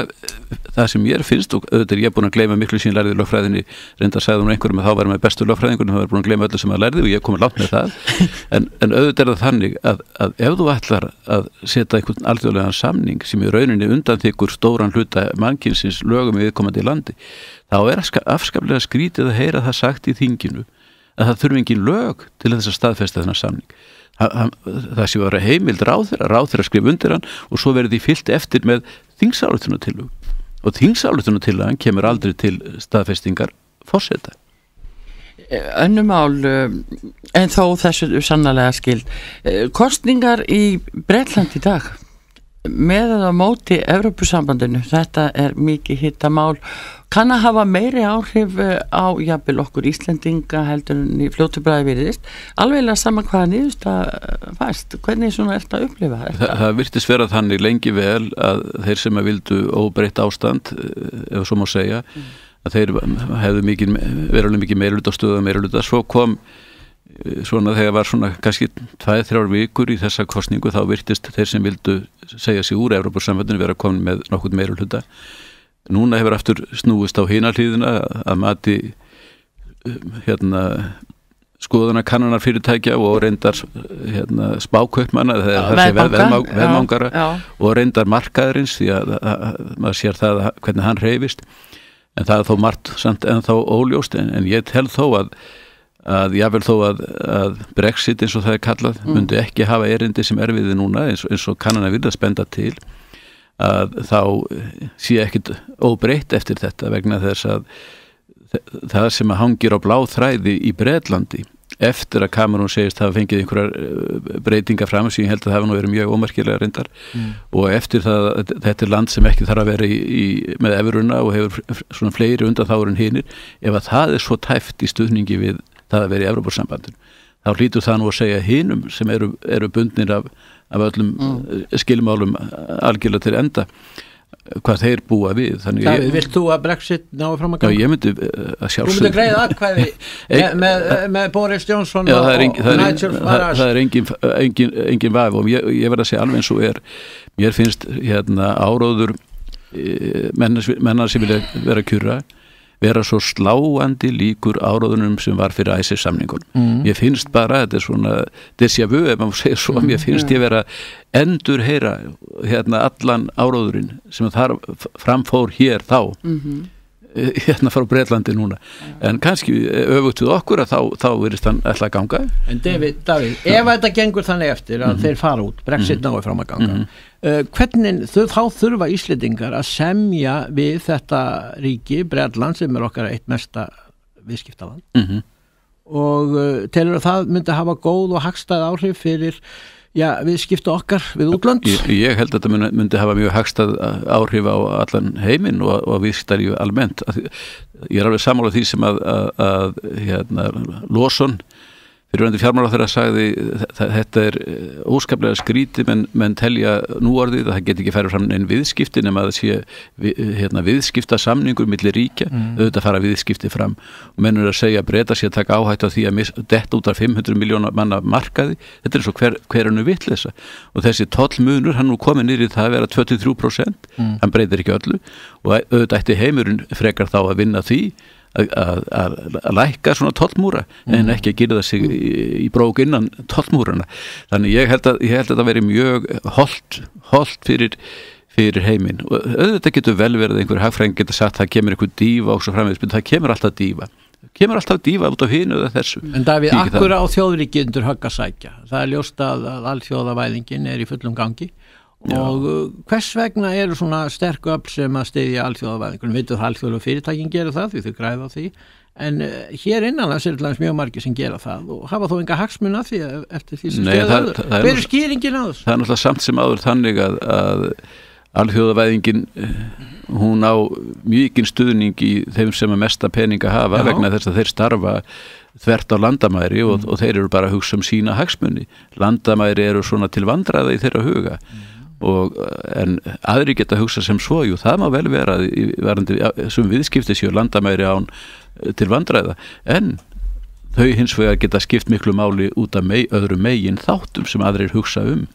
það sem ég finnst og auðvitað er ég búin að gleyma miklu sín lærði lögfræðinni reynda að segja um einhverjum að þá verðum við bestu lögfræðingunum þá verðum búin að gleyma öllu sem að lærði og ég er komið langt með það en, en auðvitað er það þannig að, að ef þú ætlar að setja einhvern alþjóðlegan samning sem í rauninni undan þykkur stóran hluta mannkinsins lögum í viðkomandi landi þá er afska- afskaplega skrítið að heyra það sagt í þinginu að það þurfi engin lög til þess að staðfesta þennan samning það sé að vera heimild ráðherra. Ráðherra skrif undir hann og svo verður því fyllt eftir með þingsálutunartillu og þingsálutunartillan kemur aldrei til staðfestingar fórseta önnumál en þó þessu sannlega skild Eh, kostningar í Bretland í dag með eða móti Evrópusambandinu, þetta er mikið hittamál, kann að hafa meiri áhrif eh, á jafnvel okkur Íslendinga heldur en í fljótubræði veriðist, alveg saman hvaða niðurst að fæst, hvernig svona er þetta að upplifa þetta? það virtist vera þannig lengi vel að þeir sem að vildu óbreytt ástand eh, ef svo má segja að þeir hefðu mikið, verulega mikið meiruluta stöðu meiruluta, svo kom eh, svona þegar var svona kannski tvæð þrjár vikur í þessa kostningu þá virtist þeir sem vildu segja sig úr Evropasamvættinu vera komin með nokkuð meiruluta núna hefur aftur snúist á hina hlýðina að mati um, hérna skoðuna kannanar fyrirtækja og reyndar hérna, veðmangara já. og reyndar markaðurins því að, að, að maður sér það að, hvernig hann reyfist en það er þó margt samt en þá óljóst en, en ég tel þó að að jável þó að, að Brexit eins og það er kallað myndi ekki hafa erindi sem er við þið núna eins, eins og kannan að vilja spenda til að þá sé ekkit óbreytt eftir þetta vegna þess að það sem að hangir á bláþræði í Breitlandi eftir að Cameron segist hafa fengið einhverjar eh, breytingar fram sem ég held að það hafa nú verið mjög ómerkilega reyndar og eftir það að þetta er land sem ekki þarf að vera í, í, með efuruna og hefur svona fleiri undan þá en hinir ef að það er svo tæft í stuðningi við það að vera í Evropasambandin þá hlýtur það nú að segja hinum sem eru, eru bundnir af, af öllum mm. skilmálum algjörlega til enda hvað þeir búa við. Þannig Davíð, ég, vilt þú að Brexit náu fram að já, ganga? ég myndi eh, að Þú sjálfsög myndir greiða aðkvæði með, með, með Boris Johnson Já, og, engin, og Nigel Farage. það er engin, engin, engin vaf og ég, ég verð að segja alveg eins og er. Mér finnst hérna áróður e, mennar, mennar sem vilja vera kjura vera svo sláandi líkur áróðunum sem var fyrir æsir samningun Mm. ég finnst bara, þetta er svona déjà vu ef maður segir svo, mér finnst ég vera endur heyra hérna allan áróðurinn sem þar framfór hér þá Mhm. eh, hérna frá Breitlandi núna. En kannski öfugt við okkur að þá, þá verist hann ætla að ganga. En David, David, ef þetta gengur þannig eftir að Mhm. þeir fara út, Brexit náu fram að ganga uh, hvernig, þau, þá þurfa Íslendingar að semja við þetta ríki, Bretland sem er okkar eitt mesta viðskiptaland? Mm -hmm. og uh, telur að það myndi hafa góð og hagstæð áhrif fyrir já, viðskipta okkar við útlönd Ég, ég held að þetta myndi, myndi hafa mjög hagstað áhrif á allan heiminn og, og viðskiptaríu almennt. Ég er alveg sammála því sem að, að, að hérna, Lawson fyrirvændi fjármála þeirra sagði þetta er eh, óskaplega skríti menn, menn telja núorðið að það get ekki færa fram einn viðskipti nema að það sé vi, hérna, viðskipta samningur millir ríkja, auðvitað fara viðskipti fram. Og menn er að segja að breyta sér að taka áhættu á því að detta út af 500 miljóna manna markaði, þetta er svo hver, hver hannu vittlesa og þessi tollmunur hann nú komið nýrið það að vera 23% hann breytir ekki öllu. Og auðvitað ætti heimurinn frekar þá að vinna því að, lækka svona tollmúra en ekki að gera það sig í, í brók innan tollmúrana þannig ég held að, ég held að þetta veri mjög holt fyrir fyrir heiminn. Og auðvitað getur vel verið einhver hagfræðing getur sagt að það kemur einhver dífa og svo framvegis, það kemur alltaf dífa kemur alltaf dífa út af hinu En það. akkur á þjóðríki undir högg að sækja. Það er ljóst að, að alþjóðavæðingin er í fullum gangi og uh, hvers vegna eru svona sterku öll sem að styðja alþjóðavæðingun? Við veitum að alþjóðlega fyrirtækin gera það því þau græða því en uh, hér innanlands er allans mjög margir sem gera það og hafa þó enga hagsmun af því að- eftir því sem það- öður. það er er skýringin á þessu? það er náttúrulega samt sem áður þannig að, að alþjóðavæðingin hún á mjögin stuðning í þeim sem að mesta peninga hafa Já. vegna þess að þeir starfa þvert á landamæri og, og þeir eru bara að hugsa um sína hagsmunni landamæri eru svona til vandraða í þeirra huga og en aðri geta að hugsa sem svo, jú það má vel vera í verðandi sem viðskipti séu landamæri án eh, til vandræða. En þau hins vegar geta skipt miklu máli út af mei, öðru megin þáttum sem aðrir hugsa um.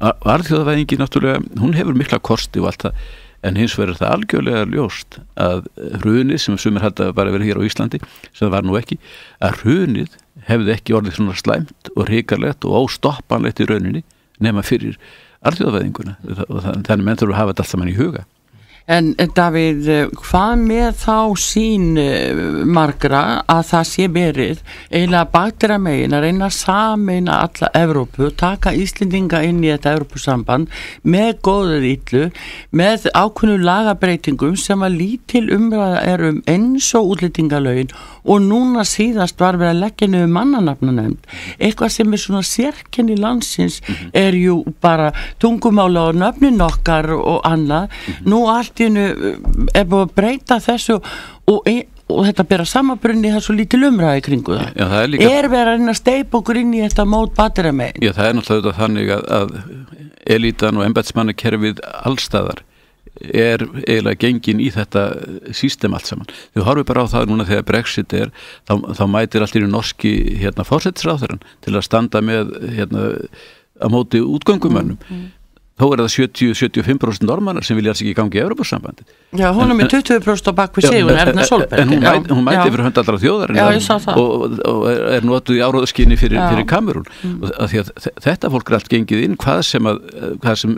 Arþjóðavæðingi náttúrulega, hún hefur mikla kosti og allt það, en hins vegar það algjörlega ljóst að hrunið sem sumir hætti að bara vera hér á Íslandi sem það var nú ekki, að hrunið hefði ekki orðið svona slæmt og hrikalegt og óstoppanlegt í rauninni nema fyrir arþjóðavæðinguna og þannig menn þurfum að hafa þetta allt saman í huga En Davíð, hvað með þá sín eh, margra að það sé verið eiginlega baktra megin að reyna að sameina alla Evrópu, taka Íslendinga inn í þetta Evrópusamband með góður ítlu, með ákveðnu lagabreitingum sem að lítil umræða er um eins og útlýtingalögin og núna síðast var verið að leggja niður mannanafna nefnd. Eitthvað sem er svona sérkenni landsins mhm. er ju bara tungumála og nöfnin okkar og annað. Nú allt eh, er búin að breyta þessu og, e, og þetta bera samabrunni það er svo lítið lumraði kringu það. Já, það er, líka... er verið að reyna að steipa okkur inn í þetta mót batera megin? Já, það er náttúrulega þannig að, að elitan og embætsmannakerfið allstaðar er eiginlega gengin í þetta sístem allt saman. Þú horfum bara á það núna þegar Brexit er, þá, þá mætir allir í norski hérna fórsettsráþurann til að standa með hérna á móti útgöngumönnum mm, mm þó er það 70-75% normannar sem vilja alls ekki gangi í Európa-sambandi Já, hún er með 20% á hún er Erna Solberg En hún, mæ, hún mæti fyrir höndaldra þjóðar og, og er notuð í áróðskinni fyrir, fyrir kamerún. Mm. að þetta fólk er allt gengið inn hvað sem, að, hvað sem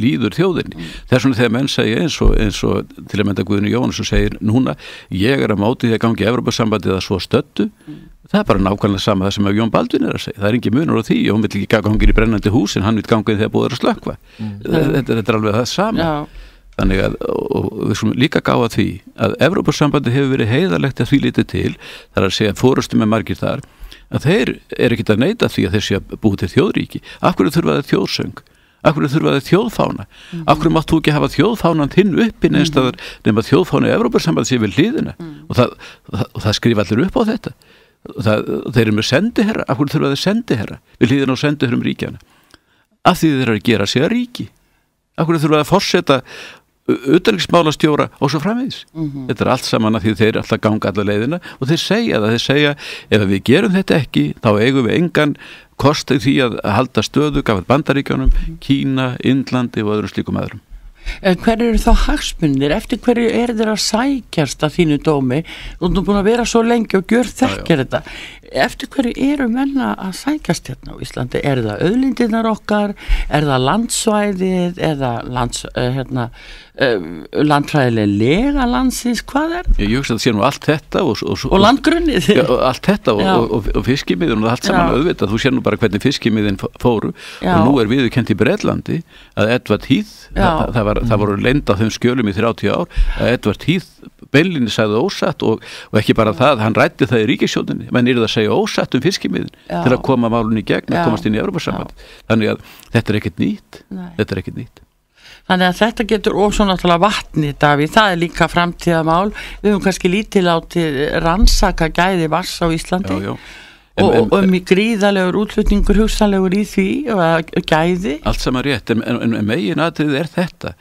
líður þjóðinni. Mm. það er svona þegar menn segja eins og, eins og til að mynda Guðinu Jónas og segir núna ég er að máti því að gangi í Európa-sambandi eða svo stöttu mm það er bara nákvæmlega sama það sem að Jón Baldvin er að segja, það er ekki munur á því og hún vil ekki ganga hungir í brennandi hús en hann vil ganga þegar búið að slökva mm. þetta, þetta er alveg það sama Já. þannig að, og við skulum líka gáða því að Evrópussambandi hefur verið heiðalegt að því litið til, það er að segja fórustum með margir þar, að þeir er ekki að neyta því að þeir sé að búið til þjóðríki Akkur þurfa það þjóðsöng Akkur þurfa það þjóðfána mm. Akkur máttu ekki hafa þjóðfánan þinn uppi neðstæðar mm. nema þjóðfánu í Evrópussambandi sé við hliðina mm. og það, það, það skrifa allir upp á þetta það, þeir eru með sendiherra. Af hvernig þurfa þeir sendiherra? Við hlýðin á sendiherrum ríkjana af því þeir eru að gera sig að ríki. Af hvernig þurfa að fórseta auðvitaðlismálastjóra og svo framvegis? Mm -hmm. þetta er allt saman að því þeir alltaf ganga alla leiðina og þeir segja það, þeir segja ef við gerum þetta ekki, þá eigum við engan kostið því að halda stöðu gafað bandaríkjónum, -hmm. Kína Indlandi og öðrum slíkum öðrum hver eru þá hagsmunir? Eftir hverju er þeir að sækjast að þínu dómi? Þú erum búin að vera svo lengi og gjör þekkir þetta. Eftir hverju eru menna að sækjast hérna á Íslandi? Er það auðlindinar okkar? Er það landsvæðið? Er það lands, uh, hérna, uh, landfræðilega lega landsins? Hvað er það? Ég hugsa að það sé nú allt þetta og, og, og landgrunnið. Já, allt þetta og, og fiskimiðin og allt saman auðvitað. Þú sé nú bara hvernig fiskimiðin fóru Já. og nú er viðkent í Breitlandi að Edvard Hýð, það, það var það voru lenda á þeim skjölum í 30 ár að Edvard Heath beilinni sagði ósatt og, og ekki bara það, hann rætti það í ríkisjóninni, menn er það að segja ósatt um fiskimiðin til að koma málunni í gegn og komast inn í Európa-samband þannig að þetta er ekkert nýtt. Nei. þetta er ekkert nýtt. Þannig að þetta getur ósvo náttúrulega vatni Davíð, það er líka framtíðamál við höfum kannski lítið látið rannsaka gæði vars á Íslandi. Já, já. Og, en, og mjög gríðalegur útlutningur hugsanlegur í því og gæði. Allt saman rétt, en, en, en megin aðrið er þetta.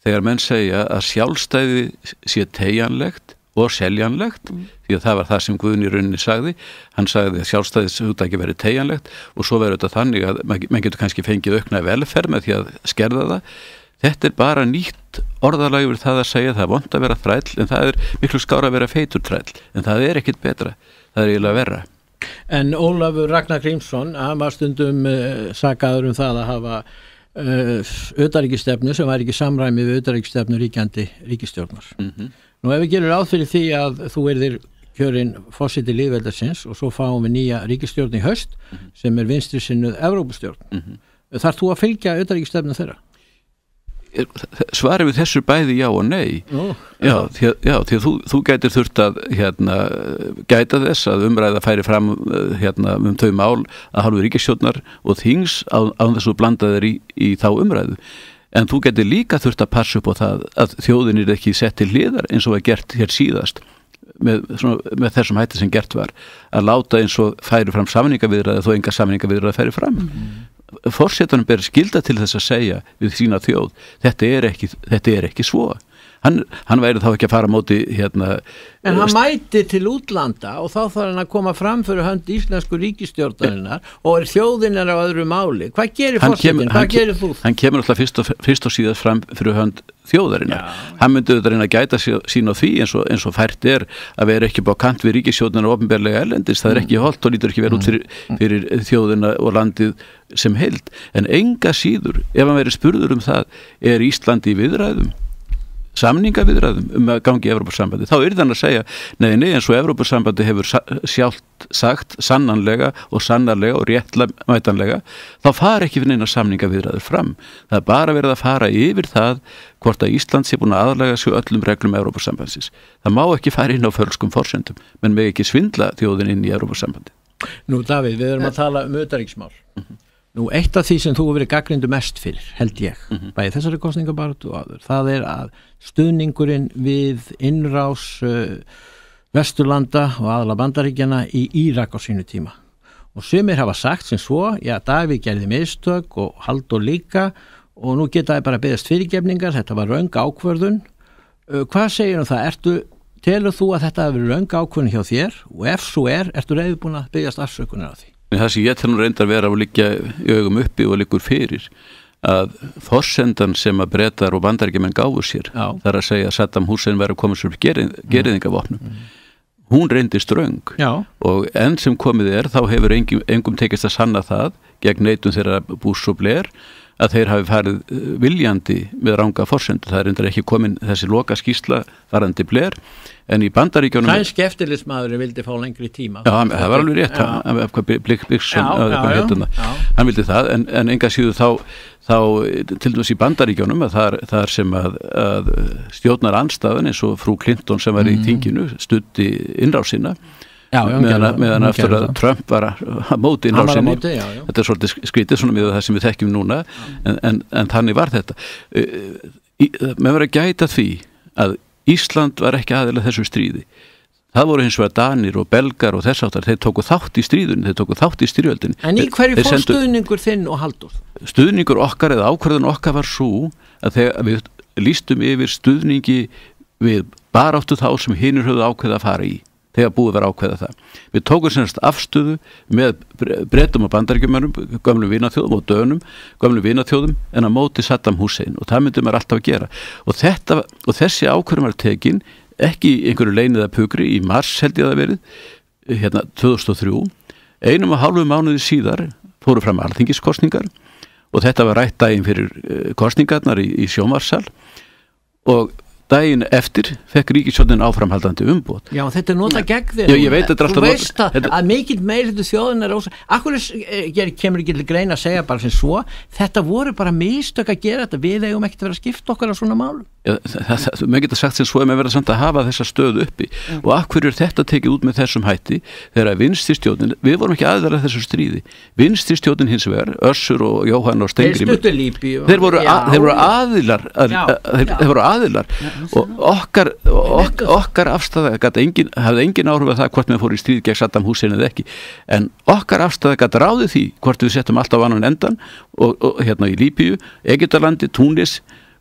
Þegar menn segja að sjálfstæði sé tegjanlegt og seljanlegt mm. því að það var það sem Guðni Runni sagði hann sagði að sjálfstæðis húttæki verið tegjanlegt og svo verður þetta þannig að menn getur kannski fengið aukna velferð með því að skerða það þetta er bara nýtt orðalagur það að segja það er vond að vera þræll en það er miklu skára að vera feitur þræll en það er ekkit betra, það er eiginlega verra En Ólafur Ragnar Grímsson hann var stundum uh, sagaður um það að hafa uh, auðaríkistefnu sem var ekki samræmi við auðaríkistefnu ríkjandi ríkistjórnar. Mm -hmm. Nú ef við gerum áfyrir því að þú erðir kjörinn fósiti líðveldarsins og svo fáum við nýja ríkistjórn í höst mm -hmm. sem er vinstri sinnuð Evrópustjórn. Mm -hmm. Þarf þú að fylgja auðaríkistefnu þeirra? svarið við þessu bæði já og nei oh, já, því, já, því að þú, þú gætir þurft að hérna, gæta þess að umræða færi fram hérna, um þau mál að halvu ríkisjónar og þings á, á þessu blandaðir í, í þá umræðu en þú gætir líka þurft að passa upp á það að þjóðin er ekki sett til hliðar eins og að gert hér síðast með, svona, með þessum hætti sem gert var. Að láta eins og færi fram samningaviðræði þó enga samningaviðræði færi fram. Mm -hmm fórsetunum ber skilda til þess að segja við sína þjóð, þetta er ekki, þetta er ekki svo hann, hann væri þá ekki að fara móti hérna En hann mæti til útlanda og þá þarf hann að koma fram fyrir hönd íslensku ríkistjórnarinnar og er þjóðinnar á öðru máli. Hvað gerir kemur, Hvað gerir þú? hann kemur alltaf fyrst og, fyrst og síðast fram fyrir hönd þjóðarinnar. Hann myndi auðvitað reyna að gæta sí- sín á því eins og, eins og fært er að vera ekki bá kant við ríkisjóðunar og ofnbærlega erlendis, það er ekki holdt og lítur ekki verið út fyrir, fyrir þjóðina og landið sem held. En enga síður, ef hann verið spurður um það, er Íslandi í viðræðum samningaviðræðum um að gangi í Evrópussambandi, þá er þann að segja nei, nei, eins og Evrópussambandi hefur sjálft sagt sannanlega og sannarlega og réttmætanlega þá fara ekki fyrir neina samningaviðræður fram. Það er bara verið að fara yfir það hvort að Ísland sé búin að aðlega sér öllum reglum Evrópussambandsins það má ekki fara inn á fölskum forsendum. Menn með ekki svindla þjóðin inn í Evrópussambandi Nú Davíð, við erum að tala um auðaríksmál. Nú eitt af því sem þú hefur verið gaggrindu mest fyrir, held ég, bæði þessari kostningabaratu og aður, það er að stuðningurinn við innrás uh, Vesturlanda og aðla bandaríkjana í Írak á sínu tíma. Og sumir hafa sagt sem svo, já Davíð gerði mistök og Haldur líka og nú getaði bara beðast fyrirgefningar, þetta var raung ákvörðun. Uh, hvað segir um það? Ertu, telur þú að þetta hefur verið raung ákvörðun hjá þér og ef svo er, ertu reyði búin að beðast afsökunar á því? Það sem ég tel nú reyndar vera að liggja í augum uppi og liggur fyrir að forsendan sem að breytar og bandarækjumenn gáfu sér Já. þar að segja að Saddam Hussein væri að koma sér gerið, geriðingavopnum hún reyndi ströng Já. og enn sem komið er þá hefur engum, engum tekist að sanna það gegn neitum þeirra bús og bler að þeir hafi farið eh, viljandi með ranga forsendu, það er reyndar ekki komin þessi loka skýsla farandi bler en í bandaríkjónum Sænski eftirlitsmaðurinn vildi fá lengri tíma. Já, það var alveg rétt, hann- vildi það, en, en enga síðu þá, þá til dæmis í bandaríkjónum það er sem að, að stjórnar anstafan eins og frú Clinton sem var í stutti Mm. Já, já, hún meðan, eftir að. Trump var að móti já, já. þetta er svolítið skrítið svona með það sem við þekkjum núna. En, en, en þannig var þetta. Með verið að gæta því að Ísland var ekki aðeins þessu stríði. Það voru hins vegar Danir og Belgar og þess áttar, þeir tóku þátt í stríðun þeir tóku þátt í styrjöldin En í hverju fór stuðningur þinn og Haldur? stuðningur okkar eða ákvarðun okkar var svo að þegar við lístum yfir stuðningi við baráttu þá sem hinnur höfðu ákveða að fara í þegar búið var að ákveða það. Við tókum semst afstöðu með breytum og bandaríkjumannum, gömlum vinaþjóðum og dönum, gömlum vinaþjóðum en að móti Saddam Hussein og það myndum við alltaf að gera. Og, þetta, og þessi ákvörðum var tekin ekki einhverju leiniða pugri í mars held ég að það verið hérna 2003 einum og hálfu mánuði síðar fóru fram alþingiskostningar og þetta var rætt daginn fyrir eh, kostningarnar í, í sjómarsal og daginn eftir fekk ríkisjónin áframhaldandi umbót Já, þetta er nota gegn þér. Já, ég veit, þetta er alltaf Þú veist að, þetta- að mikill meirhundu þjóðin er ósa Akkur er, kemur ekki til greina að segja bara sem svo Þetta voru bara mistök að gera þetta. Við eigum ekkert að vera að skipta okkar á svona málum maður getur sagt sem svo að maður verða samt að hafa þessa stöðu uppi. Og akkur er þetta tekið út með þessum hætti? Þegar vinstistjóðin, við vorum ekki aðeins þessu stríði, vinstistjóðin hins vegar Össur og Jóhann og lípi þeir voru, að, þeir voru aðilar að, Já, að, þeir, já. þeir voru aðilar. Og okkar, ok, okkar afstæða engin, hafði engin áhrif að það hvort við fórum í stríð gegn Saddam Hussein eða ekki. En okkar afstæða gat ráðið því hvort við settum alltaf annan endan og, og hérna í Líbíu, Egyptalandi, Túnis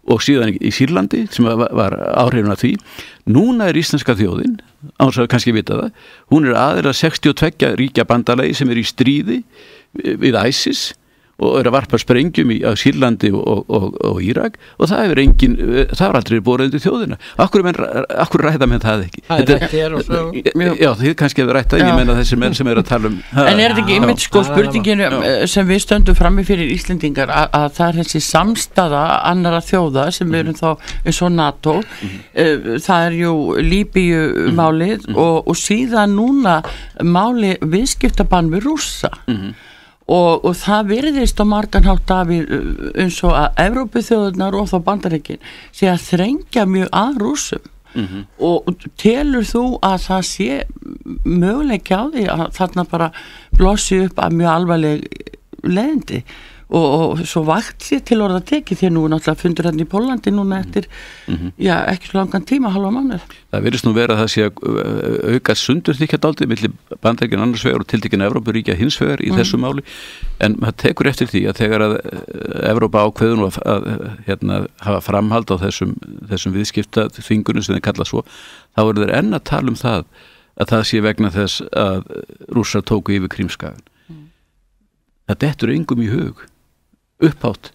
og síðan í Sýrlandi sem var, áhrifin af því. Núna er íslenska þjóðin áns að kannski vita það, hún er aðeira 62 ríkja bandalegi sem er í stríði við ISIS og eru að varpa sprengjum í á Sýrlandi og, og, og Írak og það hefur engin, það var aldrei búið undir þjóðina. Akkur, menn, akkur ræða með það ekki? Það er Þetta- rætt hér og svo. Já, þið kannski hefur rætt það, Já. ég menna þessi menn sem eru að tala um En er þetta ekki einmitt sko já. spurningin um, eh, sem við stöndum frammi fyrir Íslendingar að, að það er þessi samstaða annara þjóða sem eru þá eins og NATO. Eh, það er jú Líbíu málið og, og síðan núna máli viðskiptabann við rússa og, og það virðist á margan hátt af eins og að Evrópu þjóðunar og þá bandareikin sé að þrengja mjög að rússum. Og telur þú að það sé möguleik á því að þarna bara blossi upp að mjög alvarleg leðindi og, og svo vakt sér til orða tekið því að nú náttúrulega fundur hann í Pólandi núna eftir, já, ekki svo langan tíma, halva mánuð. Það virðist nú vera að það sé að uh, auka sundur þykja daldið millir bandækinn annars vegar og tiltekinn Evrópuríkja hins vegar í þessu máli. En maður tekur eftir því að þegar að uh, Evrópa ákveðun og að, að hérna, hafa framhald á þessum, þessum viðskipta þvingunum sem þeir kalla svo þá eru þeir enn að tala um það að það sé vegna þess að rússar tóku yfir krímskagan það dettur engum í hug upphátt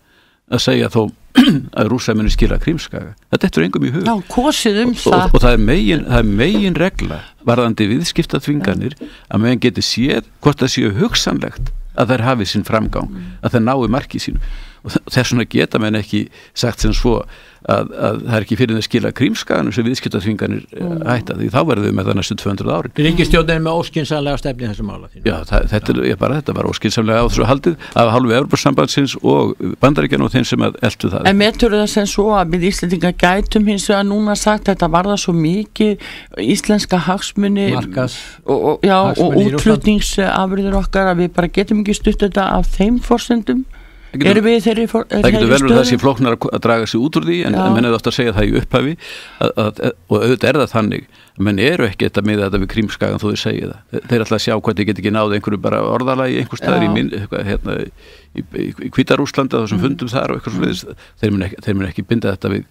að segja þó að rússar muni skila krímskaga. Það dettur engum í hug. Já, um og, það. og það er megin, það er megin regla varðandi viðskipta þvinganir að megin geti séð hvort það séu hugsanlegt að þær hafi sinn framgang að þær nái markið sínu og þess vegna geta menn ekki sagt sem svo að, að það er ekki fyrir að skila krímskaganum sem viðskipta þvinganir mm. hætta því þá verðum við með það næstu 200 árin Ríkistjóðin er með óskinsanlega stefni í þessu mála þínu. Já, það, þetta, er, bara, þetta var óskinsamlega á þessu haldið af hálfu Evropasambandsins og bandaríkjan og þeim sem að eldu það En metur það sem svo að við Íslandinga gætum hins vegar núna sagt þetta var það svo mikið íslenska hagsmunni Markas og, og, og útlutningsafriður okkar að við bara getum ekki stutt þetta af þeim forsendum Það getur- erum við þeirri for, Það getur vel verið að það sé stöðu? flóknar að, draga sig út úr því en, menn hefur ofta að segja það í upphafi að, að, og auðvitað er það þannig menn eru ekki þetta með þetta við krímskagan þó þið segja það. Þeir- Þeir ætla að sjá hvað þið get ekki náð einhverju bara orðalagi einhver staðar í, hérna, Kvítarúslandi og þessum fundum þar og eitthvað svona þeir mun ekki, þeir binda þetta við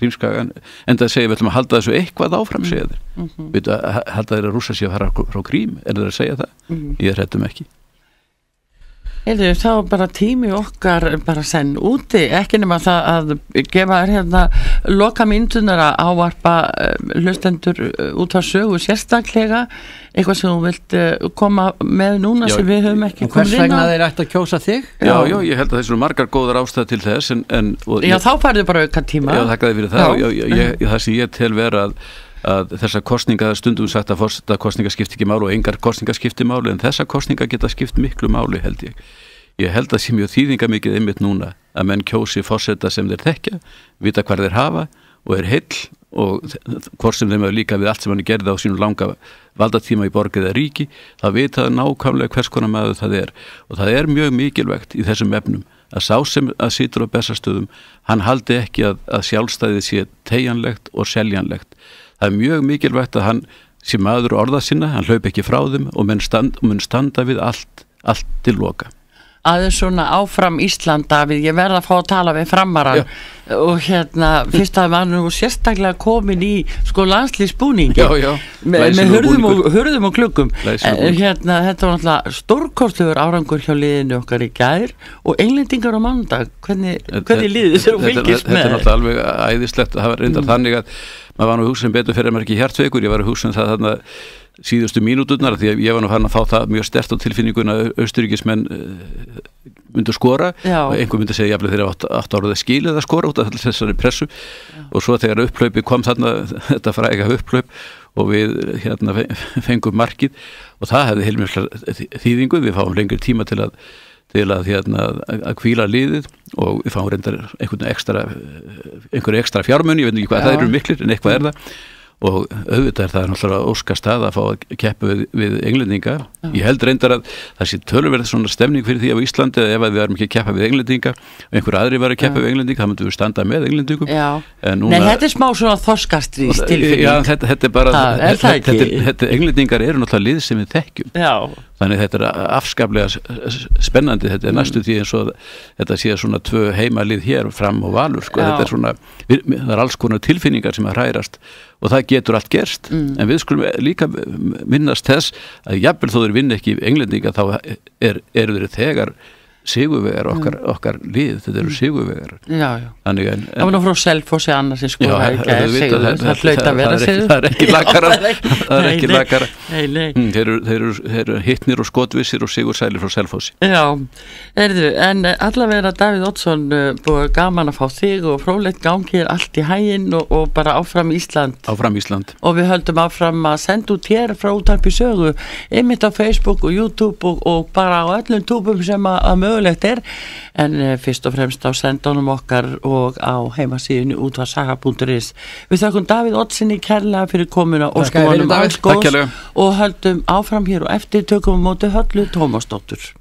krímskagan, en það segja við ætlum að halda þessu eitthvað áfram segja þeir. Mm. Að halda þeir að rúsa er. Heyrðu, þá bara tími okkar bara senn úti, ekki nema það að gefa þér hérna loka myndunar að ávarpa uh, hlustendur uh, út á sögu sérstaklega, eitthvað sem þú vilt uh, koma með núna Já, sem við höfum ekki hvers komið inn vegna á. þeir ætti að kjósa þig? Já, já, ég held að þessu margar góðar ástæð til þess en, en, og Já, ég- þá færðu bara auka tíma. Já, þakka þið fyrir það. Já. Já. Já, ég, það sem ég tel vera að, þessar kostninga, stundum sagt að fórseta kostninga skipti ekki máli og engar kostninga skipti máli en þessar kostninga geta skipt miklu máli held ég. Ég held að sé mjög þýðinga mikið einmitt núna að menn kjósi fórseta sem þeir þekkja, vita hvað þeir hafa og er heill og hvort sem þeim hefur líka við allt sem hann gerði á sínum langa valdatíma í borgið eða ríki, það vita nákvæmlega hvers konar maður það er og það er mjög mikilvægt í þessum efnum að sá sem að situr á bestastöðum hann haldi ekki að, að sjálfstæðið sé tegjanlegt og seljanlegt það er mjög mikilvægt að hann sé maður orða sinna, hann hlaup ekki frá þeim og mun, stand, mun standa við allt, allt til loka. Aðeins svona áfram Ísland Davíð, ég verð að fá að tala við framaran og hérna, fyrst að maður nú sérstaklega komin í sko já, með, með hurðum, og, hurðum og kluggum Glæsilegur Eh, hérna, þetta var náttúrulega stórkostlegur árangur hjá liðinu okkar í gær. Og englendingar á mándag hvernig, hvernig liðið þú Þetta- fylgist Þetta er með? náttúrulega alveg æðislegt það var reyndar þannig að maður var nú að hugsa um betur fyrir maður ekki hjartveikur, ég var að hugsa um það þarna síðustu mínúturnar því að ég var nú farin að fá það mjög stert á tilfinninguna að austuríkismenn uh, myndu skora Já. og einhver myndi segja jafnlega þeirra átt, átt árið að skilja það skora út af þessari pressu og svo þegar upplaupi kom þarna þetta fræga upplaup og við hérna fe- fengum markið og það hefði heilmjörslega þýðingu við fáum lengri tíma til að til að, hérna, að kvíla liðið og við fáum reyndar einhvern ekstra einhverju ekstra fjármunni, ég veit ekki hvað Já. það eru miklir en eitthvað er það og auðvitað er það náttúrulega óska stað að fá að keppa við, við englendinga. Ég held reyndar að það sé tölverð svona stemning fyrir því á Íslandi að ef að við erum ekki að keppa við englendinga. Og einhver aðri var að keppa við englendinga þá myndum við standa með englendingum. Já. En Nei, þetta er smá svona þorskastrís Já, tilfinning þetta, þetta er bara Ha, er það þetta, þetta, þetta, englendingar eru náttúrulega lið sem við þekkjum. Já, þannig þetta er afskaplega spennandi, þetta er Mm. næstu því eins og þetta sé svona tvö heimalið hér fram og valur, sko, Já. þetta er svona við, er og það getur allt gerst Mm. en við skulum líka minnast þess að jafnvel þó þeir vinna ekki englendinga þá er, eru þeir þegar sigurvegar okkar, okkar lið, þetta eru sigurvegar. Já, já. Þannig en, Það var nú frá Selfossi annars í Sigurður, það- hlaut að vera er Sigurður. það er ekki lakara. það er ekki- er lakara. Mm, þeir, eru, hittnir og skotvissir og sigursælir frá Selfossi. Já, erðu, en eh, allavega Davíð Oddsson uh, búið gaman að fá þig og fróleitt gangið allt í hæginn og, og bara áfram Ísland. Áfram Ísland. Og við höldum áfram að senda út hér frá útarpi sögu einmitt á Facebook og YouTube og, og bara á öllum túbum sem að, að mögulegt er. En uh, fyrst og fremst á sendunum okkar og á heimasíðinu útvarsaga.is Við þakkum Davíð Oddssoni kærlega fyrir komuna og Davíð. alls góðs og höldum áfram hér og eftir tökum við móti höllu Tómasdóttur